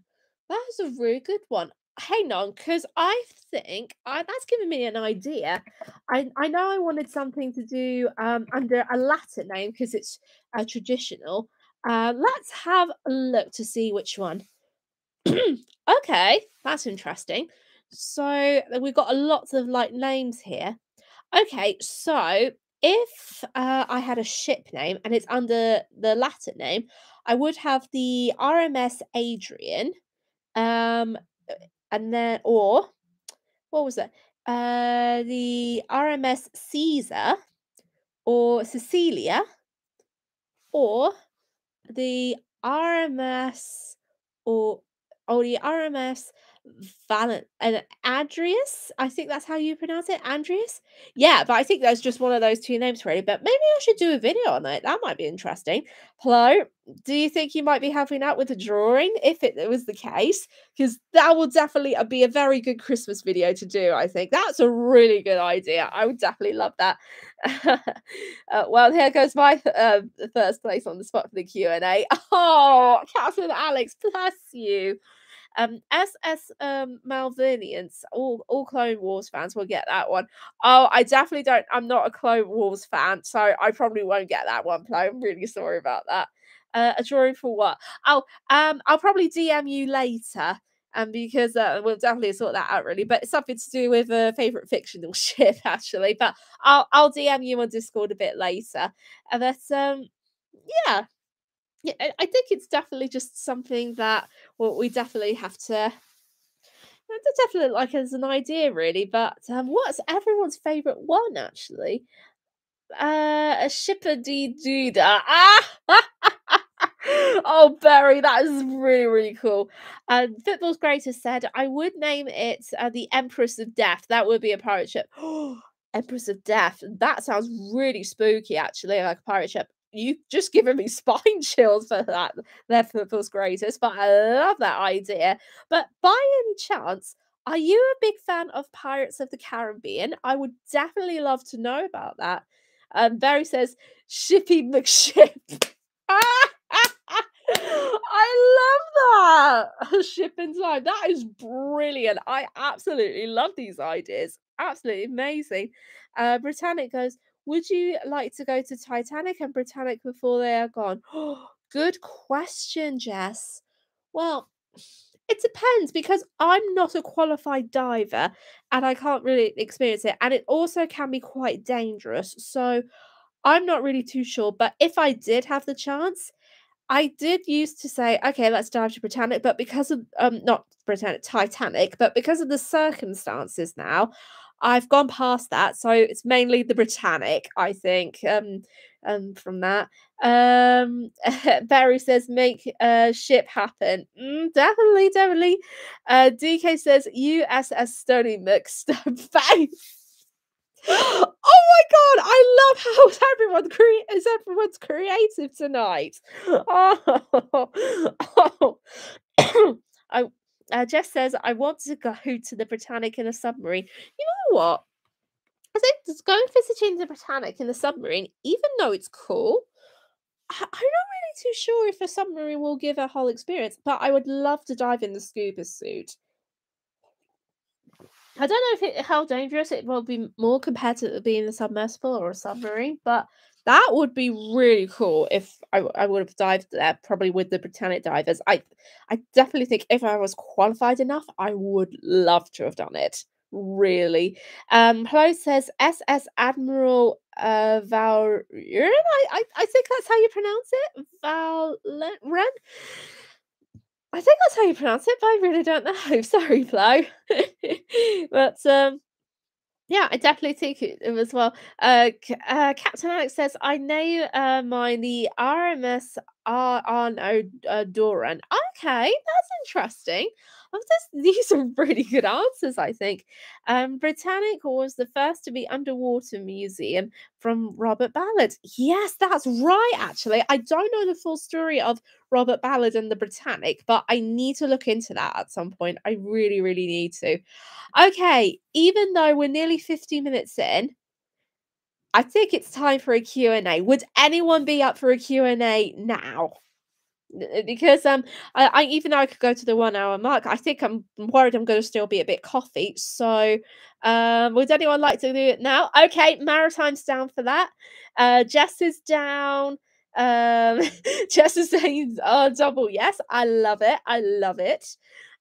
That was a really good one. Hang on, because I think I, that's given me an idea. I I know I wanted something to do um under a Latin name because it's uh, traditional. Uh, let's have a look to see which one. okay, that's interesting. So we've got a lots of like names here. Okay, so if uh, I had a ship name and it's under the Latin name, I would have the RMS Adrian, um, uh, and then or what was it? Uh, the RMS Caesar, or Cecilia, or the RMS or or the RMS Valent and Andreas. I think that's how you pronounce it, Andreas. Yeah, but I think that's just one of those two names, really. But maybe I should do a video on it. That might be interesting. Hello, do you think you might be helping out with the drawing if it, was the case? Because that will definitely uh, be a very good Christmas video to do. I think that's a really good idea. I would definitely love that. uh, well, here goes my uh, first place on the spot for the Q and A. Oh, Captain Alex, bless you. Um, SS um, Malevolence, all all Clone Wars fans will get that one. Oh, I definitely don't. I'm not a Clone Wars fan, so I probably won't get that one. Play. I'm really sorry about that. Uh, a drawing for what? Oh, um, I'll probably DM you later. and because uh, we'll definitely sort that out really but it's something to do with a favorite fictional ship actually but i'll i'll dm you on discord a bit later and that's um yeah yeah i think it's definitely just something that well, we definitely have to definitely like as an idea really but um what's everyone's favorite one actually uh a shipper doodah ah oh, Barry, that is really, really cool. And Football's Greatest said, I would name it uh, the Empress of Death. That would be a pirate ship. Empress of Death. That sounds really spooky, actually, like a pirate ship. You've just given me spine chills for that. They're Football's Greatest, but I love that idea. But by any chance, are you a big fan of Pirates of the Caribbean? I would definitely love to know about that. Um, Barry says, Shippy McShip. I love that ship in time. That is brilliant. I absolutely love these ideas. Absolutely amazing. Uh, Britannic goes, Would you like to go to Titanic and Britannic before they are gone? Good question, Jess. Well, it depends because I'm not a qualified diver and I can't really experience it. And it also can be quite dangerous. So I'm not really too sure. But if I did have the chance, I did used to say, okay, let's dive to Britannic, but because of um not Britannic, Titanic, but because of the circumstances now, I've gone past that. So it's mainly the Britannic, I think. Um, um from that. Um Barry says make a ship happen. Mm, definitely, definitely. Uh DK says USS Stony McStone oh my god, I love how everyone cre- is everyone's creative tonight. Oh, oh. I uh, Jess says I want to go to the Britannic in a submarine. You know what? I think just going visiting the Britannic in the submarine, even though it's cool, I- I'm not really too sure if a submarine will give a whole experience. But I would love to dive in the scuba suit. I don't know if it how dangerous it will be more compared to being a submersible or a submarine, but that would be really cool if I, I would have dived there, probably with the Britannic divers. I I definitely think if I was qualified enough, I would love to have done it. Really. Um Hello says SS Admiral uh Val I, I I think that's how you pronounce it. Val Ren. I think that's how you pronounce it, but I really don't know. Sorry, Flo. but um, yeah, I definitely think it as well. Uh, uh, Captain Alex says, I know uh, mine the RMS Arno uh, Doran. Okay, that's interesting. Oh, this, these are really good answers, I think. Um, Britannic was the first to be underwater museum from Robert Ballard. Yes, that's right, actually. I don't know the full story of Robert Ballard and the Britannic, but I need to look into that at some point. I really, really need to. Okay, even though we're nearly 50 minutes in, I think it's time for a Q&A. Would anyone be up for a Q&A now? Because um I, I even though I could go to the one hour mark, I think I'm worried I'm going to still be a bit coffee. So, um, would anyone like to do it now? Okay, Maritime's down for that. Uh, Jess is down. Um, Jess is saying oh, double yes. I love it. I love it.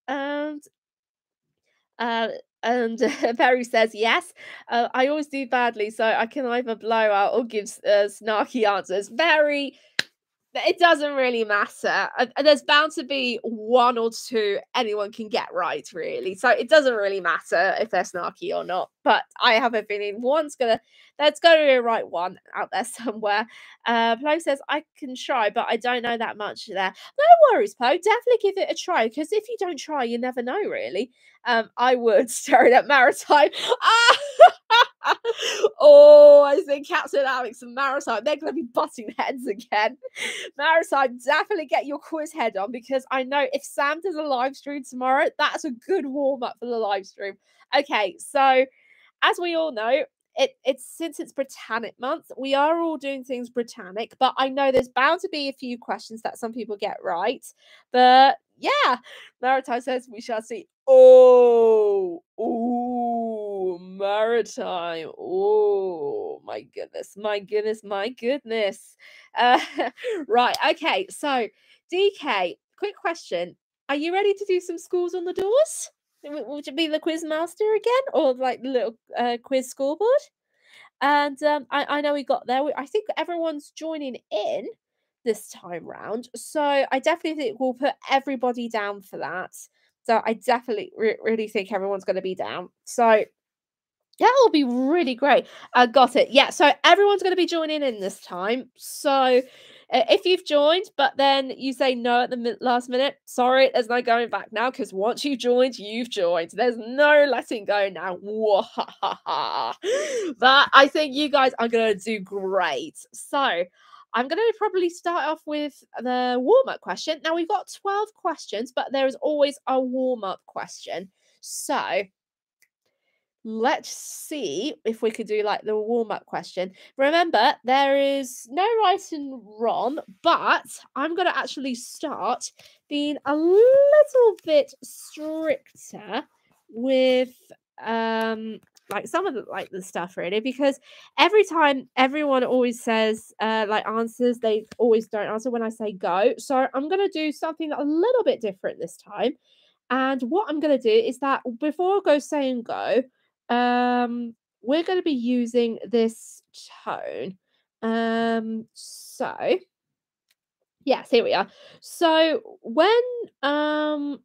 And uh, and Perry says yes. Uh, I always do badly, so I can either blow out or give uh, snarky answers. Very it doesn't really matter. there's bound to be one or two anyone can get right, really. So it doesn't really matter if they're snarky or not. But I have a feeling one's gonna there's gonna be a right one out there somewhere. Uh Poe says I can try, but I don't know that much there. No worries, Poe. Definitely give it a try because if you don't try, you never know, really. Um, I would staring at maritime. Ah! Oh, I think Captain Alex and Maritime, they're going to be butting heads again. Maritime, definitely get your quiz head on because I know if Sam does a live stream tomorrow, that's a good warm up for the live stream. Okay, so as we all know, it, it's since it's Britannic month, we are all doing things Britannic, but I know there's bound to be a few questions that some people get right. But yeah, Maritime says we shall see. Oh, oh, Maritime. Oh, my goodness, my goodness, my goodness. Uh, right, okay, so DK, quick question. are you ready to do some schools on the doors? Would you be the quiz master again, or like the little uh, quiz scoreboard? And um, I, I know we got there. I think everyone's joining in this time round. So I definitely think we'll put everybody down for that. So I definitely re- really think everyone's going to be down. So that will be really great. I got it. Yeah. So everyone's going to be joining in this time. So uh, if you've joined, but then you say no at the mi- last minute, sorry, there's no going back now because once you joined, you've joined. There's no letting go now. but I think you guys are going to do great. So I'm going to probably start off with the warm up question. Now, we've got 12 questions, but there is always a warm up question. So let's see if we could do like the warm up question. Remember, there is no right and wrong, but I'm going to actually start being a little bit stricter with um like some of the like the stuff really because every time everyone always says uh like answers they always don't answer when i say go so i'm going to do something a little bit different this time and what i'm going to do is that before I go saying go um, we're going to be using this tone. Um, so yes, here we are. So when um,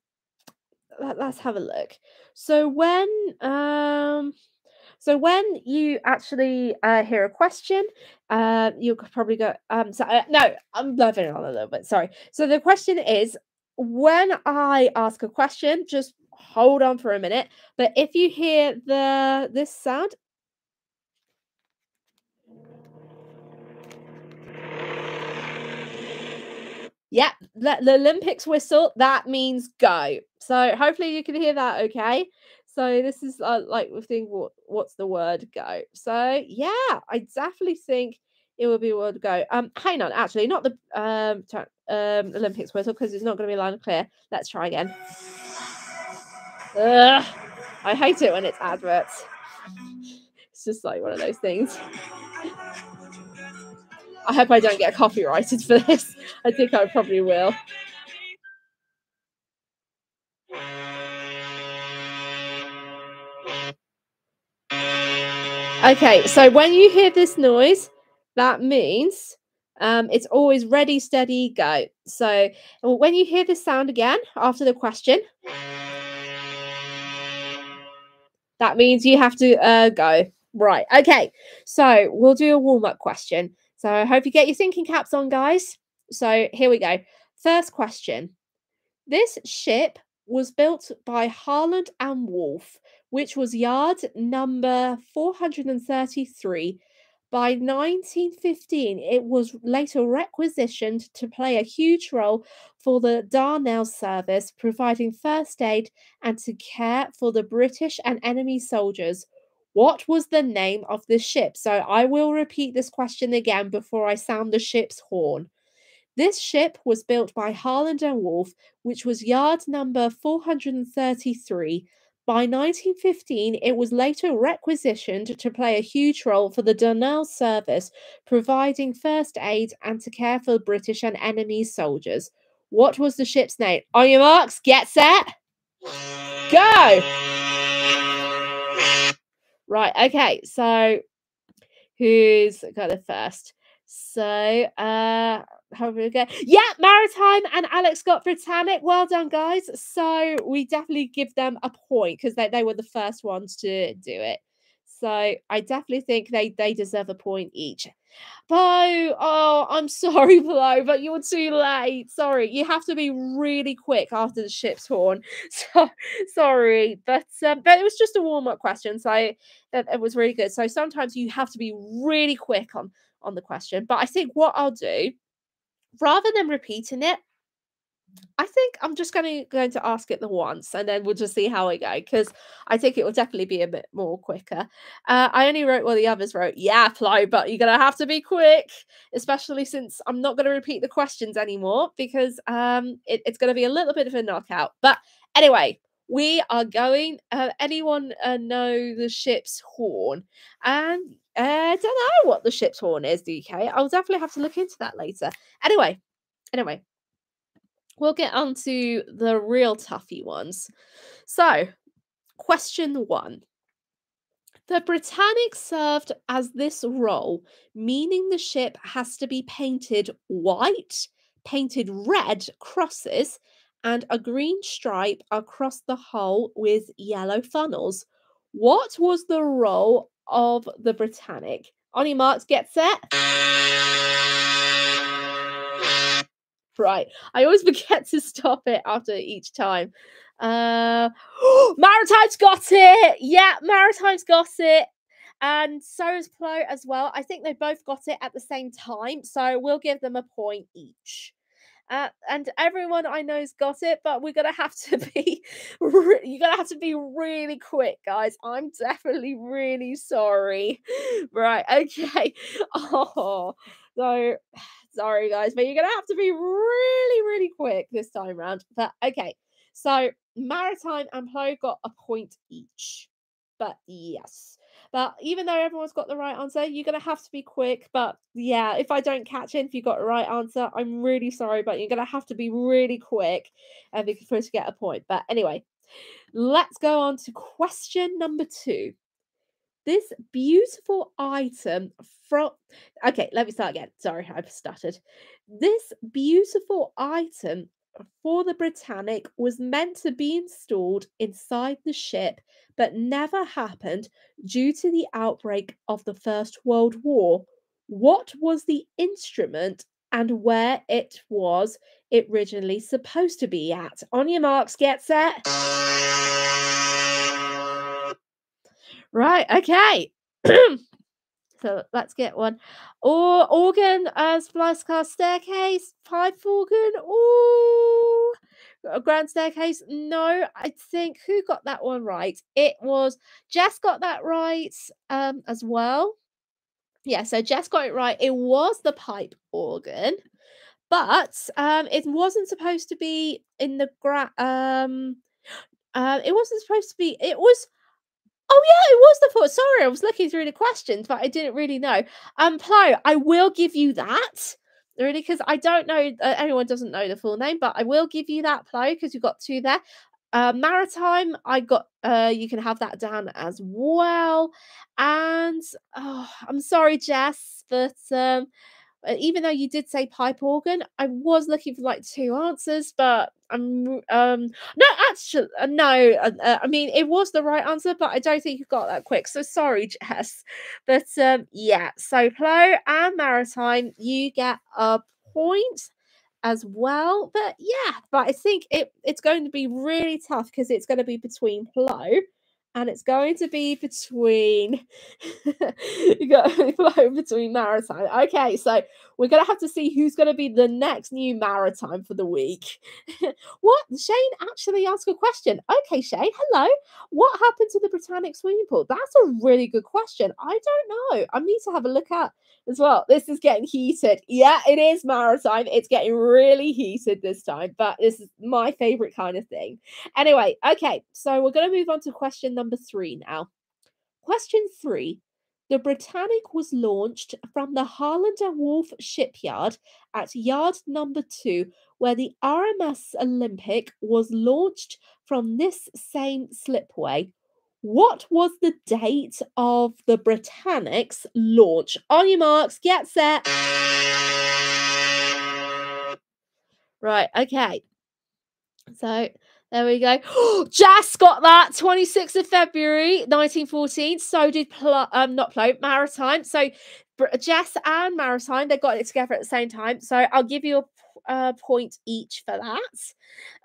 let, us have a look. So when um. So when you actually uh, hear a question, uh, you could probably go. Um, so uh, no, I'm loving on a little bit. Sorry. So the question is, when I ask a question, just hold on for a minute. But if you hear the this sound, yeah, the Olympics whistle, that means go. So hopefully you can hear that okay. So this is uh, like we think what what's the word go. So yeah, I definitely think it will be word go. Um, hang on, actually, not the um, um Olympics whistle because it's not going to be loud and clear. Let's try again. Ugh, I hate it when it's adverts. It's just like one of those things. I hope I don't get copyrighted for this. I think I probably will. Okay, so when you hear this noise, that means um, it's always ready, steady, go. So when you hear this sound again after the question, that means you have to uh, go. Right. Okay. So we'll do a warm up question. So I hope you get your thinking caps on, guys. So here we go. First question. This ship was built by Harland and Wolff, which was yard number 433 by 1915, it was later requisitioned to play a huge role for the Dardanelles service, providing first aid and to care for the British and enemy soldiers. What was the name of the ship? So I will repeat this question again before I sound the ship's horn. This ship was built by Harland and Wolff, which was yard number 433 by 1915, it was later requisitioned to play a huge role for the Dardanelles service, providing first aid and to care for British and enemy soldiers. What was the ship's name? On your marks, get set, go! Right, okay, so who's got the first? So, uh, how are we go? Yeah, Maritime and Alex got Britannic. Well done, guys. So we definitely give them a point because they, they were the first ones to do it. So I definitely think they they deserve a point each. Bo, oh, I'm sorry, Bo, but you're too late. Sorry, you have to be really quick after the ship's horn. So sorry, but um, but it was just a warm up question, so it, it was really good. So sometimes you have to be really quick on on the question. But I think what I'll do rather than repeating it, I think I'm just going to going to ask it the once, and then we'll just see how I go because I think it will definitely be a bit more quicker. Uh, I only wrote what the others wrote. Yeah, fly, but you're gonna have to be quick, especially since I'm not going to repeat the questions anymore because um, it, it's going to be a little bit of a knockout. But anyway, we are going. Uh, anyone uh, know the ship's horn? And I don't know what the ship's horn is, DK. I'll definitely have to look into that later. Anyway, anyway. we'll get on to the real toughy ones. So, question one. The Britannic served as this role, meaning the ship has to be painted white, painted red crosses, and a green stripe across the hull with yellow funnels. What was the role of the Britannic? On your marks, get set. Right. I always forget to stop it after each time. Uh Maritime's got it. Yeah, Maritime's got it. And so Plo as well. I think they both got it at the same time. So we'll give them a point each. Uh, and everyone I know's got it, but we're gonna have to be re- you're gonna have to be really quick, guys. I'm definitely really sorry. Right, okay. Oh, so sorry, guys, but you're gonna have to be really, really quick this time round. But okay, so Maritime and Plo got a point each. But yes. But even though everyone's got the right answer, you're going to have to be quick. But yeah, if I don't catch in, if you got the right answer, I'm really sorry, but you're going to have to be really quick uh, for us to get a point. But anyway, let's go on to question number two. This beautiful item from. Okay, let me start again. Sorry, I've stuttered. This beautiful item for the Britannic was meant to be installed inside the ship, but never happened due to the outbreak of the First World War. What was the instrument and where it was it originally supposed to be at? On your marks, get set. Right, okay. So let's get one. Or organ as splice cast staircase, pipe organ. Oh, a grand staircase. No, I think who got that one right? It was Jess got that right um as well. Yeah, so Jess got it right. It was the pipe organ, but um it wasn't supposed to be in the gra um uh, it wasn't supposed to be it was Oh yeah, it was the foot. Sorry, I was looking through the questions, but I didn't really know. Um, Plo, I will give you that. Really, because I don't know. Uh, anyone doesn't know the full name, but I will give you that Plo because you've got two there. Uh, Maritime, I got. Uh, you can have that down as well. And oh, I'm sorry, Jess, but um, even though you did say pipe organ, I was looking for like two answers, but I'm um no actually uh, no uh, uh, I mean it was the right answer, but I don't think you got that quick. So sorry, Jess. But um yeah, so Plo and Maritime, you get a point as well. But yeah, but I think it it's going to be really tough because it's going to be between Plo and it's going to be between you got between maritime. Okay, so we're gonna have to see who's gonna be the next new maritime for the week. what Shane actually asked a question. Okay, Shane, hello. What happened to the Britannic swimming pool? That's a really good question. I don't know. I need to have a look at as well. This is getting heated. Yeah, it is maritime. It's getting really heated this time, but this is my favorite kind of thing. Anyway, okay, so we're gonna move on to question number three now. Question three. The Britannic was launched from the Harland and Wolff shipyard at yard number two, where the RMS Olympic was launched from this same slipway. What was the date of the Britannic's launch? On your marks, get set. Right, okay. So there we go. Jess got that 26th of February 1914. So did Pl- um not Plo Maritime. So Jess and Maritime they got it together at the same time. So I'll give you a point each for that.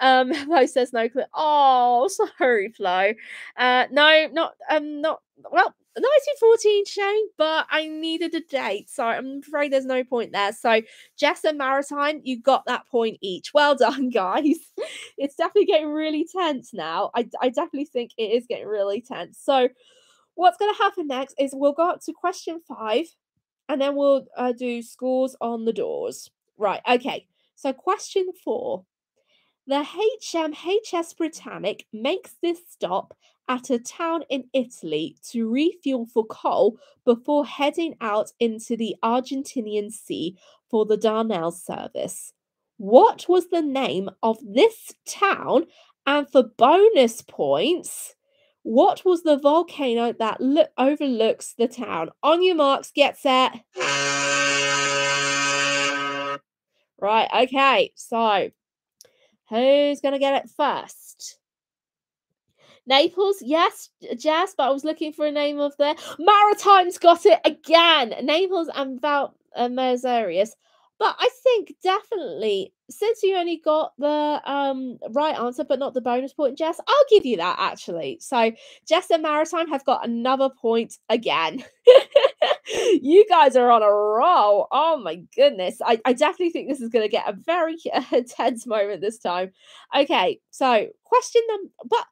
Um, Flo says no clue. Oh, sorry, Flo. Uh, no, not um, not well. 1914, Shane, but I needed a date, so I'm afraid there's no point there. So, Jess and Maritime, you got that point each. Well done, guys. It's definitely getting really tense now. I, I definitely think it is getting really tense. So, what's going to happen next is we'll go up to question five and then we'll uh, do scores on the doors. Right, okay. So, question four. The HMHS Britannic makes this stop at a town in Italy to refuel for coal before heading out into the Argentinian Sea for the Dardanelles service. What was the name of this town? And for bonus points, what was the volcano that lo- overlooks the town? On your marks, get set. Right, okay, so who's going to get it first? Naples, yes, Jess, but I was looking for a name of the Maritimes got it again. Naples and Val uh, Mazarius. But I think definitely since you only got the um right answer but not the bonus point, Jess, I'll give you that actually. So Jess and Maritime have got another point again. you guys are on a roll. Oh my goodness. I, I definitely think this is going to get a very uh, tense moment this time. Okay, so question them, but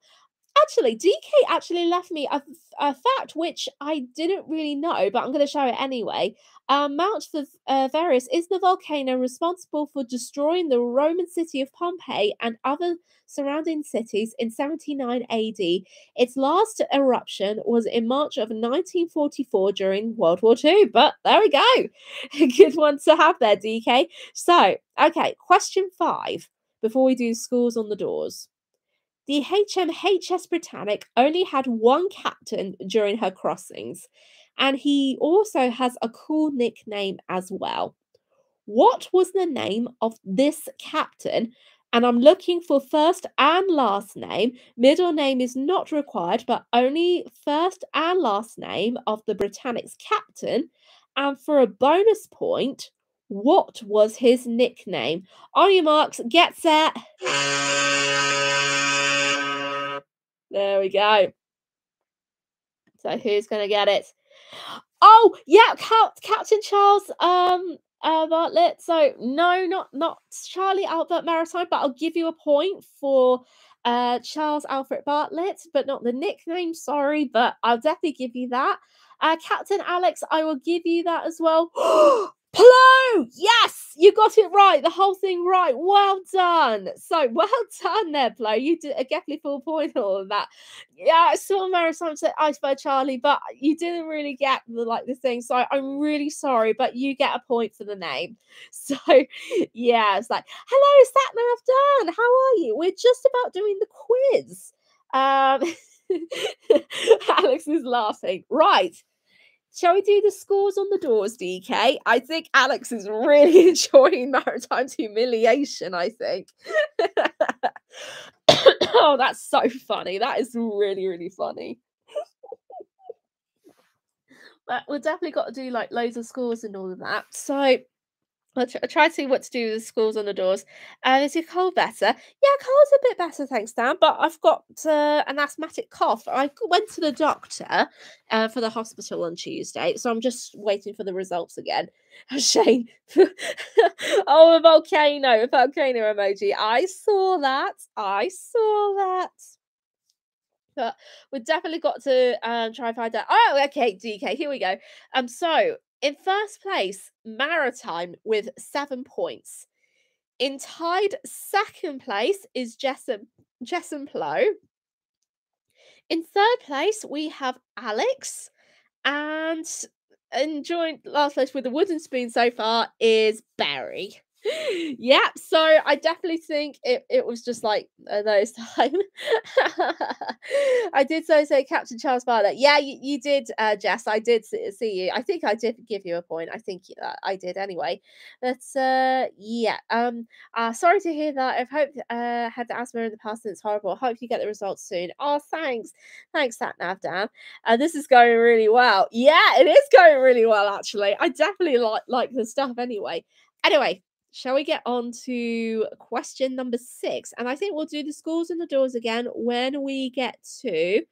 actually, DK actually left me a, a fact which I didn't really know, but I'm going to show it anyway. Um, Mount uh, Varius is the volcano responsible for destroying the Roman city of Pompeii and other surrounding cities in 79 AD. Its last eruption was in March of 1944 during World War II. But there we go. Good one to have there, DK. So, okay, question five before we do schools on the doors. The HMHS Britannic only had one captain during her crossings, and he also has a cool nickname as well. What was the name of this captain? And I'm looking for first and last name. Middle name is not required, but only first and last name of the Britannic's captain. And for a bonus point, what was his nickname? On your marks, get set. There we go. So who's going to get it? Oh, yeah, Captain Charles um uh, Bartlett. So no, not not Charlie Albert Maritime, but I'll give you a point for uh Charles Alfred Bartlett, but not the nickname. Sorry, but I'll definitely give you that. Uh, Captain Alex, I will give you that as well. Hello! Yes, you got it right. The whole thing right. Well done. So well done there, Plo. You did a definitely full point all of that. Yeah, I saw Marisol say Iceberg Charlie, but you didn't really get the like the thing. So I'm really sorry, but you get a point for the name. So yeah, it's like, hello, Satnav Dan. How are you? We're just about doing the quiz. Um Alex is laughing. Right. Shall we do the scores on the doors, DK? I think Alex is really enjoying Maritime's humiliation, I think. oh, that's so funny. That is really, really funny. but we've definitely got to do like loads of scores and all of that. So I'll, tr- try to see what to do with the schools on the doors. Uh, is your cold better? Yeah, cold's a bit better, thanks, Dan. But I've got uh, an asthmatic cough. I went to the doctor uh, for the hospital on Tuesday, so I'm just waiting for the results again. Shane, oh, a volcano, a volcano emoji. I saw that. I saw that. But we've definitely got to um, try and find out. Oh, okay, DK, here we go. Um, so in first place, Maritime with seven points. In tied second place is Jessom, Jessom Plo. In third place, we have Alex. And in joint last place with the wooden spoon so far is Barry yeah, so I definitely think it, it was just like uh, those time. I did so say Captain Charles Bartlett. Yeah, you, you did, uh, Jess. I did see, you. I think I did give you a point. I think uh, I did anyway. But uh, yeah, um, uh, sorry to hear that. I've hoped uh, had asthma in the past and it's horrible. I hope you get the results soon. Oh, thanks, thanks, Sat Nav Dan. Uh, this is going really well. Yeah, it is going really well actually. I definitely like like the stuff anyway. Anyway, shall we get on to question number six? And I think we'll do the schools and the doors again when we get to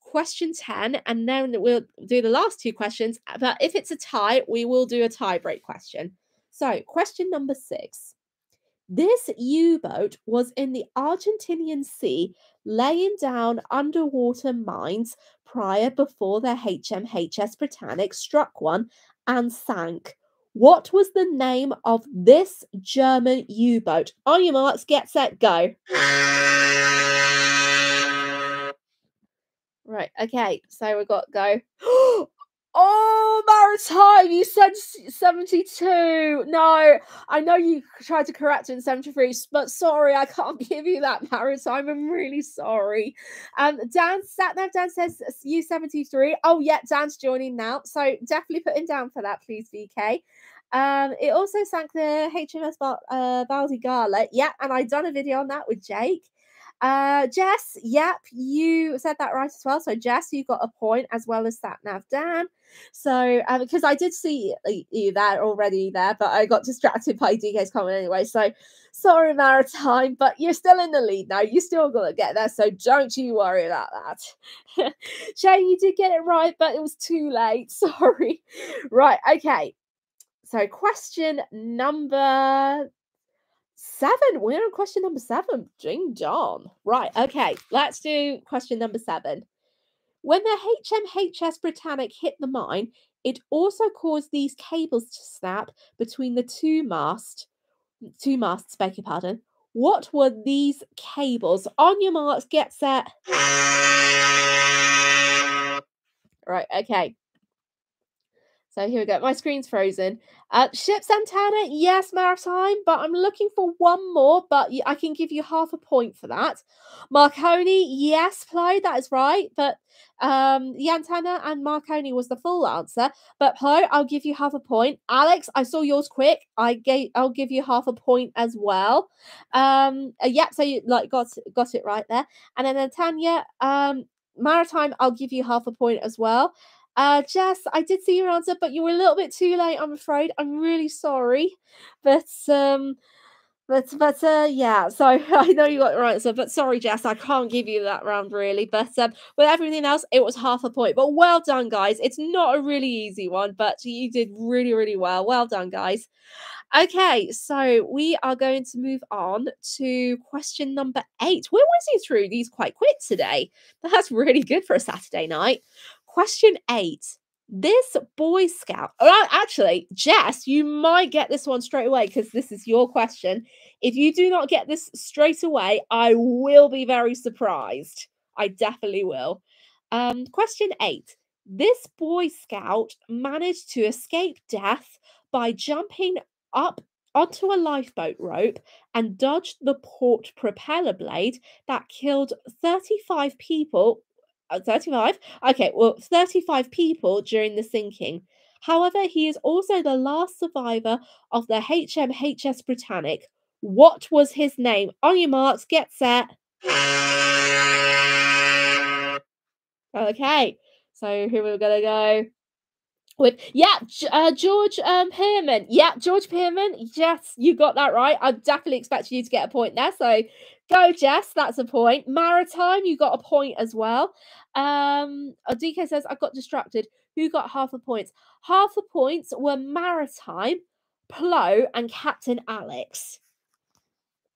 question 10, and then we'll do the last two questions. Uh, but if it's a tie, we will do a tie break question. So, question number six. This U boat was in the Aegean Sea laying down underwater mines prior before the HMHS Britannic struck one and sank. What was the name of this German U boat? On your marks, get set, go. Right, okay, so we've got go. Oh, oh, Maritime, you said 72. No, I know you tried to correct it in 73, but sorry, I can't give you that, Maritime. I'm really sorry. Um, Dan, Satnav Dan says you 73. Oh, yeah, Dan's joining now. So definitely put him down for that, please, DK. Um, it also sank the HMS Bar- uh, Gala. Yeah, and I done a video on that with Jake. Uh, Jess, yep, you said that right as well. So, Jess, you got a point as well as Satnav Dan. So, um, because I did see you there already there, but I got distracted by DK's comment anyway. So, sorry, Maritime, but you're still in the lead now. You still got to get there. So, don't you worry about that. Shane, you did get it right, but it was too late. Sorry. Right. Okay. So, question number seven. We're on question number seven. Ding dong. Right. Okay. Let's do question number seven. When the HMHS Britannic hit the mine, it also caused these cables to snap between the two mast, two masts, beg your pardon. What were these cables? On your marks, get set. Right, okay. So here we go. My screen's frozen. Uh, Ship Santana, yes, Maritime, but I'm looking for one more, but I can give you half a point for that. Marconi, yes, play, that is right. But um, antenna and Marconi was the full answer. But Plo, I'll give you half a point. Alex, I saw yours quick. I gave I'll give you half a point as well. Um, uh, yeah, so you like got got it right there. And then Tanya, um, Maritime, I'll give you half a point as well. Uh, Jess, I did see your answer, but you were a little bit too late, I'm afraid. I'm really sorry. But um but but uh yeah, so I know you got the right answer, but sorry, Jess, I can't give you that round really. But um with everything else, it was half a point. But well done, guys. It's not a really easy one, but you did really, really well. Well done, guys. Okay, so we are going to move on to question number eight. We're whizzing through these quite quick today. That's really good for a Saturday night. Question eight. This Boy Scout, well, actually, Jess, you might get this one straight away because this is your question. If you do not get this straight away, I will be very surprised. I definitely will. Um, question eight. This Boy Scout managed to escape death by jumping up onto a lifeboat rope and dodged the port propeller blade that killed 35 people 35? Okay, well, 35 people during the sinking. However, he is also the last survivor of the HMHS Britannic. What was his name? On your marks, get set. Okay, so here we're gonna go with yeah, uh, George um, Pearman. Yeah, George Pearman. Yes, you got that right. I definitely expected you to get a point there. So go, Jess. That's a point. Maritime, you got a point as well. Um, oh, DK says I got distracted. Who got half a points? Half the points were Maritime, Plo, and Captain Alex.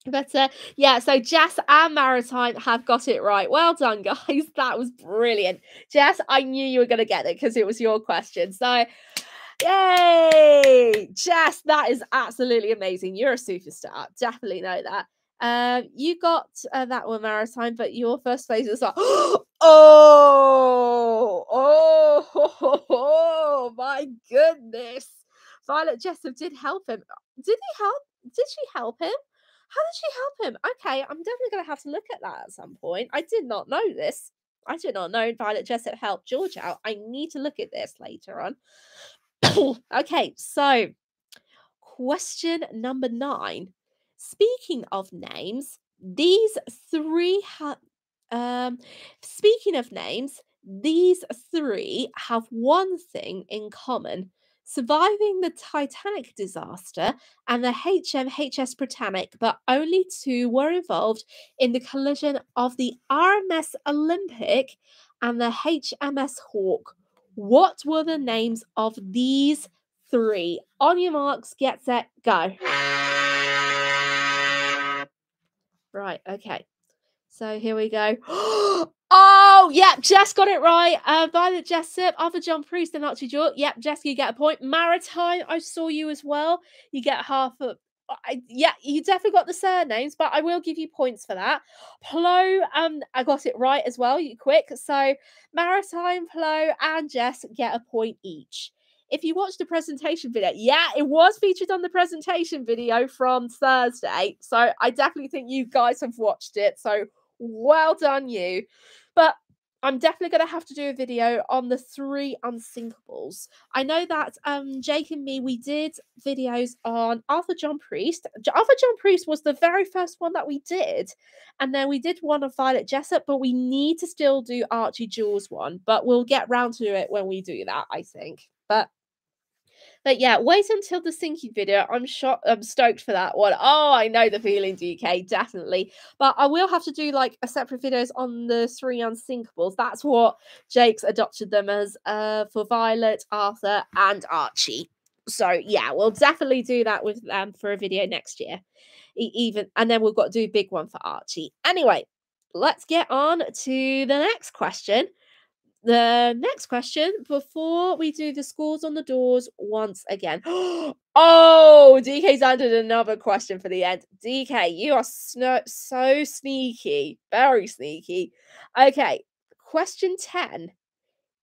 But uh, yeah, so Jess and Maritime have got it right. Well done, guys. That was brilliant. Jess, I knew you were going to get it because it was your question. So, yay! Jess, that is absolutely amazing. You're a superstar. Definitely know that. Um, you got uh, that one maritime, but your first place is like, oh, oh, oh, oh, my goodness. Violet Jessop did help him. Did he help? Did she help him? How did she help him? Okay, I'm definitely going to have to look at that at some point. I did not know this. I did not know Violet Jessop helped George out. I need to look at this later on. okay, so question number nine. Speaking of names, these three have. Um, speaking of names, these three have one thing in common surviving the Titanic disaster and the HMHS Britannic, but only two were involved in the collision of the RMS Olympic and the HMS Hawk. What were the names of these three? On your marks, get set, go. Right, okay. So here we go. oh, yep, Jess got it right. Uh, Violet Jessop, Arthur John Priest, and Archie York. Yep, Jess, you get a point. Maritime, I saw you as well. You get half a. I, yeah, you definitely got the surnames, but I will give you points for that. Plo, um, I got it right as well. You quick. So Maritime, Plo, and Jess get a point each. If you watched the presentation video, yeah, it was featured on the presentation video from Thursday. So I definitely think you guys have watched it. So well done, you. But I'm definitely going to have to do a video on the three unsinkables. I know that um Jake and me we did videos on Arthur John Priest. Arthur John Priest was the very first one that we did, and then we did one of Violet Jessop, but we need to still do Archie Jewell one. But we'll get round to it when we do that, I think. But but yeah, wait until the sinking video. I'm shot. I'm stoked for that one. Oh, I know the feeling, DK, definitely. But I will have to do like a separate videos on the three unsinkables. That's what Jake's adopted them as uh for Violet, Arthur, and Archie. So yeah, we'll definitely do that with them for a video next year. Even and then we've got to do a big one for Archie. Anyway, let's get on to the next question the next question before we do the scores on the doors once again. oh, DK's added another question for the end. DK, you are sno- so sneaky, very sneaky. Okay, question 10.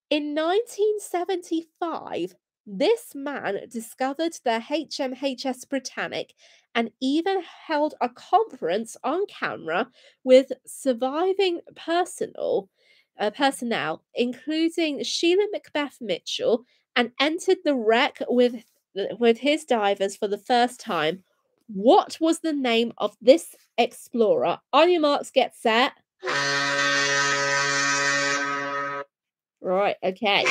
In 1975, this man discovered the HMHS Britannic and even held a conference on camera with surviving personnel uh, personnel, including Sheila Macbeth Mitchell, and entered the wreck with with his divers for the first time. What was the name of this explorer? On your marks, get set. Right, okay.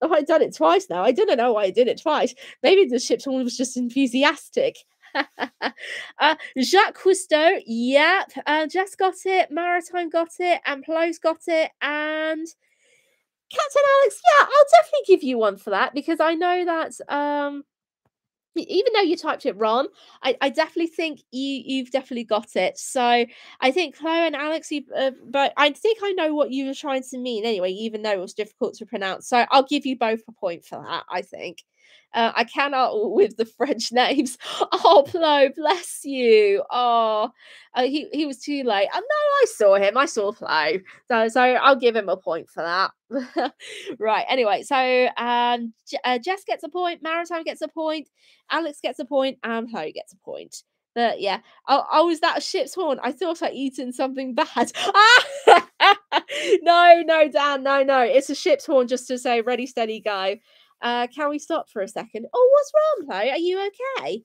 Oh, I've done it twice now. I don't know why I did it twice. Maybe the ship's one was just enthusiastic. uh, Jacques Cousteau, yep. Uh, Jess got it. Maritime got it. And Plo's got it. And Captain Alex, yeah, I'll definitely give you one for that because I know that um even though you typed it wrong, I, I definitely think you you've definitely got it. So I think Chloe and Alex, you, uh, but I think I know what you were trying to mean anyway, even though it was difficult to pronounce. So I'll give you both a point for that. I think. Uh, I cannot with the French names. Oh, Plo, bless you. Oh, uh, he he was too late. Uh, no, I saw him. I saw Plo. So so I'll give him a point for that. right. Anyway, so um, J- uh, Jess gets a point. Maritime gets a point. Alex gets a point, and Plo gets a point. But yeah, oh, oh, was that a ship's horn? I thought I'd eaten something bad. no, no, Dan, no, no. It's a ship's horn just to say ready, steady, go. Uh, can we stop for a second? Oh, what's wrong, Chloe? Are you okay?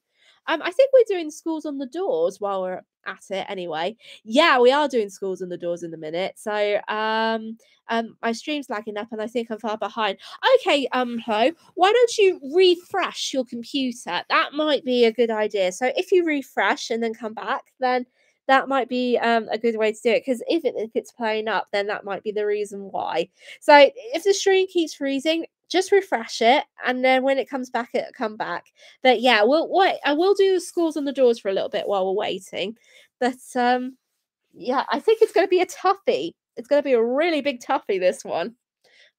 Um, I think we're doing schools on the doors while we're at it anyway. Yeah, we are doing schools on the doors in a minute. So um um my stream's lagging up and I think I'm far behind. Okay, um Chloe, why don't you refresh your computer? That might be a good idea. So if you refresh and then come back, then that might be um, a good way to do it because if, it, if it's playing up, then that might be the reason why. So if the stream keeps freezing, just refresh it and then when it comes back it'll come back. But yeah we'll wait i will do the schools on the doors for a little bit while we're waiting. But um yeah i think it's going to be a toughie. It's going to be a really big toughie this one.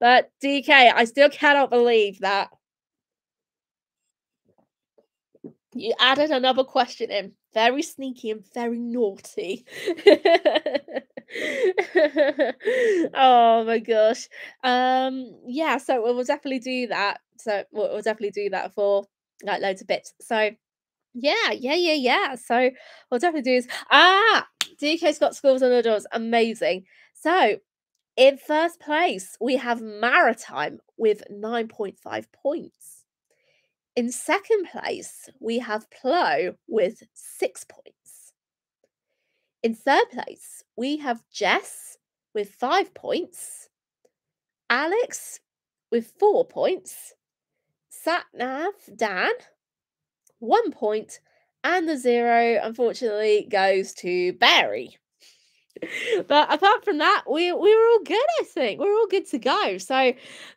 But dk i still cannot believe that. You added another question in. Very sneaky and very naughty oh my gosh. Um, yeah, so we'll definitely do that. So we'll, we'll definitely do that for like loads of bits. So yeah, yeah, yeah, yeah. So we'll definitely do this. Ah, DK's got schools on the doors. Amazing. So in first place, we have Maritime with 9.5 points. In second place, we have Plo with six points. In third place, we have Jess with five points, Alex with four points, Satnav Dan, one point, and the zero, unfortunately, goes to Barry but apart from that, we we were all good. I think we are all good to go. So,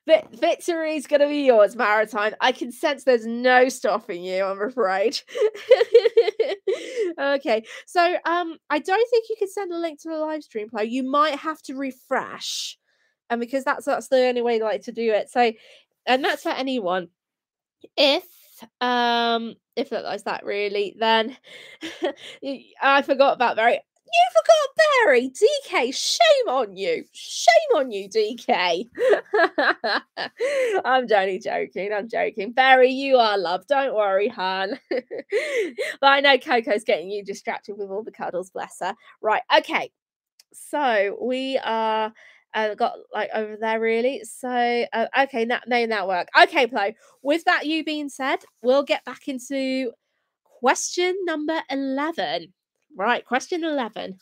vi- victory is going to be yours, Maritime. I can sense there's no stopping you. I'm afraid. okay, so um, I don't think you can send a link to the live stream play. You might have to refresh, and because that's that's the only way like to do it. So, and that's for anyone. If um if that is that really then i forgot about very You forgot Barry. DK, shame on you. Shame on you, DK. I'm only joking. I'm joking. Barry, you are loved. Don't worry, hon. but I know Coco's getting you distracted with all the cuddles, bless her. Right. Okay. So we are uh, got like over there really. So uh, okay, now name that work. Okay, play. With that you being said, we'll get back into question number eleven. Right, question eleven.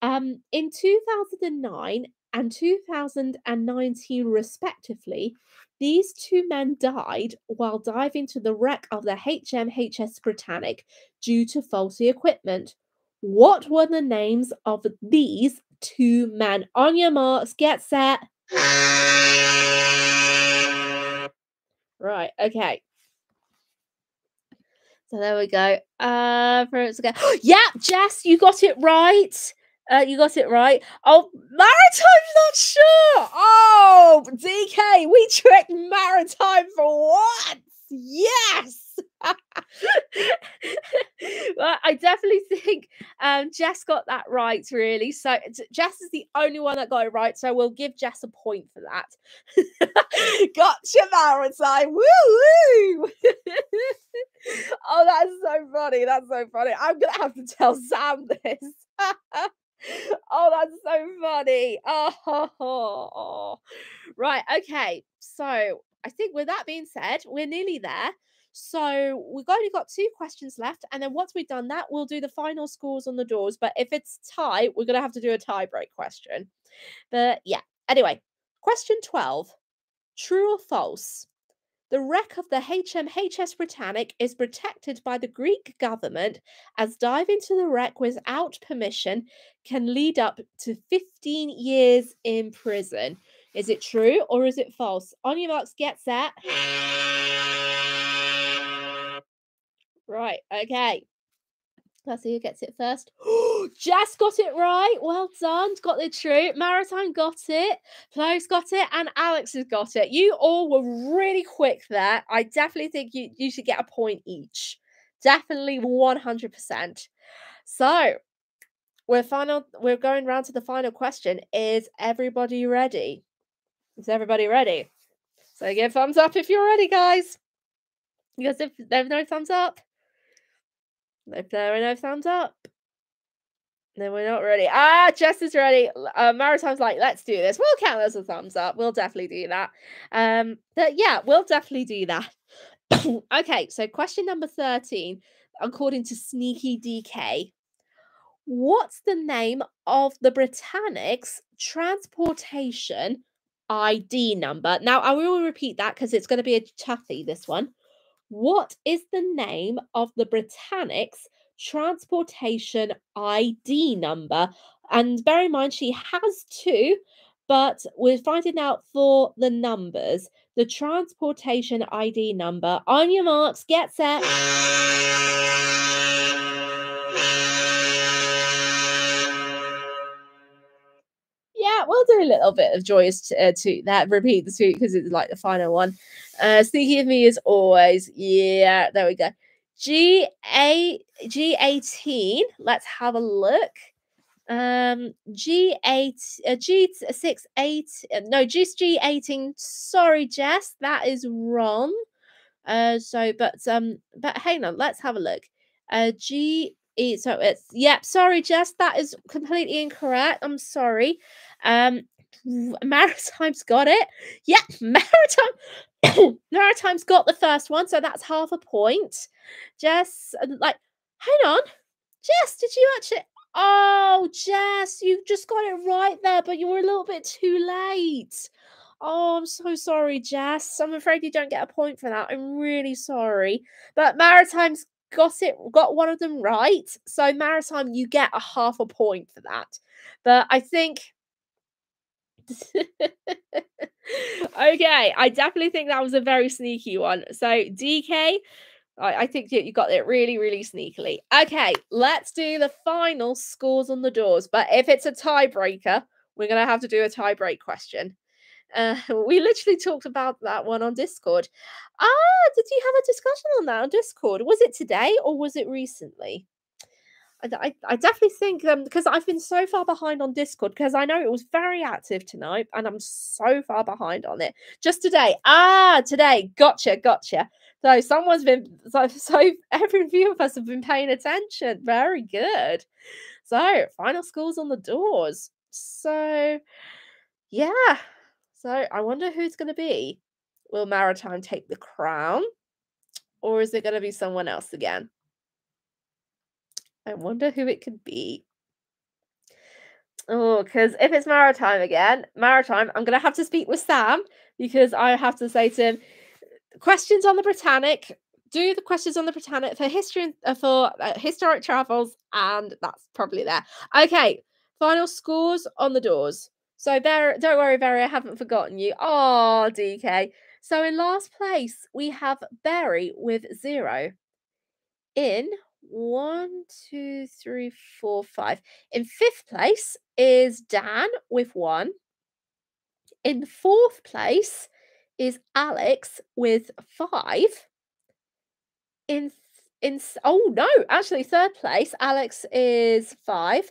Um, in two thousand and nine and two thousand and nineteen, respectively, these two men died while diving to the wreck of the HMHS Britannic due to faulty equipment. What were the names of these two men? On your marks, get set. Right, okay. So there we go. Uh, for again. yeah, Jess, you got it right. Uh, you got it right. Oh, Maritime's not sure. Oh, DK, we tricked Maritime for once. Yes. well, I definitely think um, Jess got that right, really. So Jess is the only one that got it right. So we'll give Jess a point for that. gotcha, Maritime. Woo woo. oh, that's so funny. That's so funny. I'm going to have to tell Sam this. oh, that's so funny. Oh, right. Okay. So I think with that being said, we're nearly there. So we've only got two questions left. And then once we've done that, we'll do the final scores on the doors. But if it's tie, we're going to have to do a tie break question. But yeah. Anyway, question 12 True or false? The wreck of the HMHS Britannic is protected by the Greek government as diving to the wreck without permission can lead up to 15 years in prison. Is it true or is it false? On your marks, get set. Right, okay. Let's see who gets it first. Jess got it right. Well done. Got the truth. Maritime got it. Close got it. And Alex has got it. You all were really quick there. I definitely think you, you should get a point each. Definitely 100%. So we're final. We're going round to the final question. Is everybody ready? Is everybody ready? So give thumbs up if you're ready, guys. Because if there's no thumbs up, if there are no thumbs up, then we're not ready. Ah, Jess is ready. Uh, Maritime's like, let's do this. We'll count as a thumbs up. We'll definitely do that. Um, but yeah, we'll definitely do that. okay, so question number 13, according to Sneaky DK. What's the name of the Britannic's transportation ID number? Now, I will repeat that because it's going to be a toughie, this one. What is the name of the Britannic's transportation ID number? And bear in mind, she has two, but we're finding out for the numbers. The transportation ID number. On your marks, get set. Yeah, we'll do a little bit of joyous t- uh, that. Repeat the toot because it's like the final one. Uh, sneaky of me as always. Yeah, there we go. G A G eighteen. Let's have a look. Um, G eight, uh, G six eight. Uh, no, just G eighteen. Sorry, Jess, that is wrong. Uh, so but um, but hang on, let's have a look. Uh, G so it's yep. Sorry, Jess, that is completely incorrect. I'm sorry. Um, Maritime's got it. Yep, Maritime. Maritime's got the first one, so that's half a point. Jess, like, hang on, Jess, did you actually? Oh, Jess, you just got it right there, but you were a little bit too late. Oh, I'm so sorry, Jess. I'm afraid you don't get a point for that. I'm really sorry. But Maritime's got it, got one of them right. So Maritime, you get a half a point for that. But I think okay, I definitely think that was a very sneaky one. So DK, I, think you got it really, really sneakily. Okay, let's do the final scores on the doors. But if it's a tiebreaker, we're gonna have to do a tiebreak question. Uh, we literally talked about that one on Discord. Ah, did you have a discussion on that on Discord? Was it today or was it recently? I, I definitely think um because I've been so far behind on Discord because I know it was very active tonight and I'm so far behind on it. Just today. Ah, today. Gotcha, gotcha. So someone's been so so every few of us have been paying attention. Very good. So final scores on the doors. So yeah. So I wonder who's gonna be. Will Maritime take the crown? Or is it gonna be someone else again? I wonder who it could be. Oh, because if it's Maritime again, Maritime, I'm going to have to speak with Sam because I have to say to him, questions on the Britannic, do the questions on the Britannic for history uh, for uh, historic travels, and that's probably there. Okay, final scores on the doors. So there, don't worry, Barry, I haven't forgotten you. Oh, DK. So in last place we have Barry with zero. In one, two, three, four, five. In fifth place is Dan with one. In fourth place is Alex with five. In in oh no, actually third place Alex is five.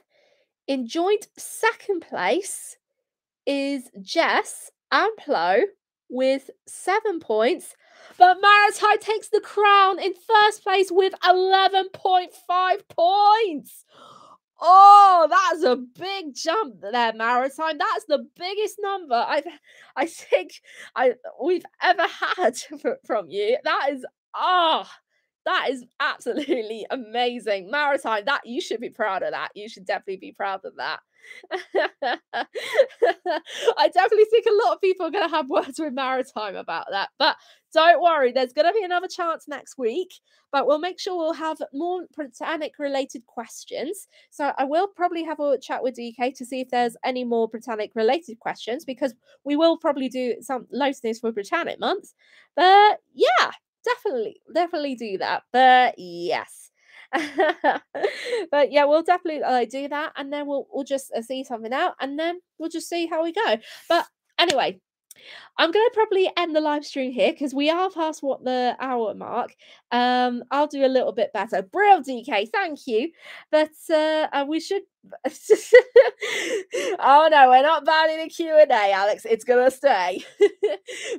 In joint second place is Jess Amplo with seven points. But Maritime takes the crown in first place with 11.5 points. Oh, that's a big jump there, Maritime. That's the biggest number I've I think I we've ever had from you. That is ah, oh, that is absolutely amazing. Maritime, that you should be proud of that. You should definitely be proud of that. I definitely think a lot of people are going to have words with Maritime about that. But don't worry, there's going to be another chance next week. But we'll make sure we'll have more Britannic related questions. So I will probably have a chat with DK to see if there's any more Britannic related questions because we will probably do some loads things for Britannic months. But yeah, definitely, definitely do that. But yes. but yeah, we'll definitely uh, do that, and then we'll we'll just uh, see something out, and then we'll just see how we go. But anyway, I'm going to probably end the live stream here because we are past what the hour mark. Um, I'll do a little bit better. Brill DK, thank you. But uh, uh we should. oh no, we're not banning the Q&A, Alex. It's going to stay.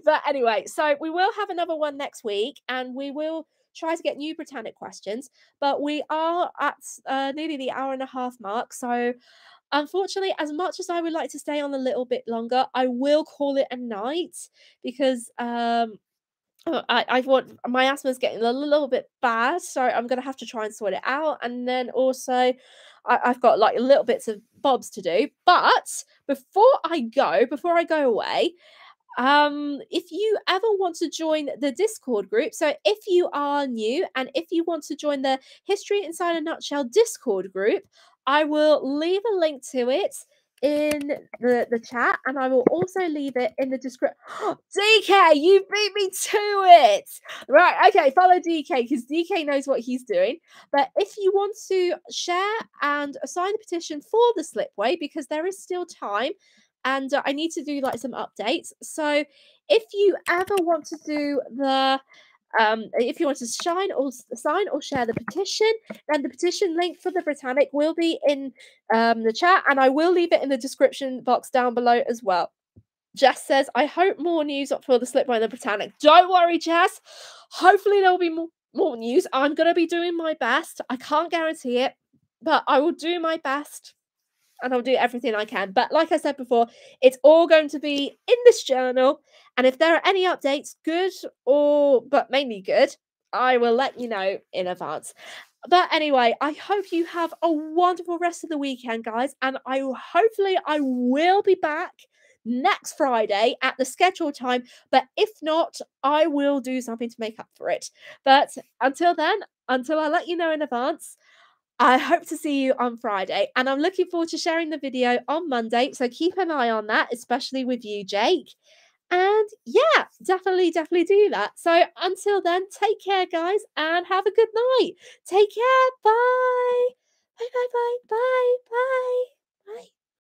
but anyway, so we will have another one next week, and we will try to get new Britannic questions. But we are at uh, nearly the hour and a half mark, so unfortunately, as much as I would like to stay on a little bit longer, I will call it a night because um uh, I, I want my asthma is getting a little bit bad, so I'm gonna have to try and sort it out. And then also, I, I've got like little bits of bobs to do. But before I go, before I go away, um if you ever want to join the discord group so if you are new and if you want to join the history inside a nutshell discord group I will leave a link to it in the, the chat and I will also leave it in the description. DK, you beat me to it. Right, okay, follow DK because DK knows what he's doing. But if you want to share and sign the petition for the slipway, because there is still time and uh, I need to do like some updates. So if you ever want to do the um, if you want to shine or sign or share the petition, then the petition link for the Britannic will be in um, the chat, and I will leave it in the description box down below as well. Jess says, I hope more news for the slip by the Britannic. Don't worry, Jess. Hopefully, there'll be more, more news. I'm going to be doing my best. I can't guarantee it, but I will do my best and I'll do everything I can. But like I said before, it's all going to be in this journal. And if there are any updates, good or but mainly good, I will let you know in advance. But anyway, I hope you have a wonderful rest of the weekend, guys. And I hopefully I will be back next Friday at the scheduled time. But if not, I will do something to make up for it. But until then, until I let you know in advance, I hope to see you on Friday, and I'm looking forward to sharing the video on Monday. So keep an eye on that, especially with you, Jake. And yeah, definitely, definitely do that. So until then, take care, guys, and have a good night. Take care. Bye. Bye, bye, bye, bye, bye, bye.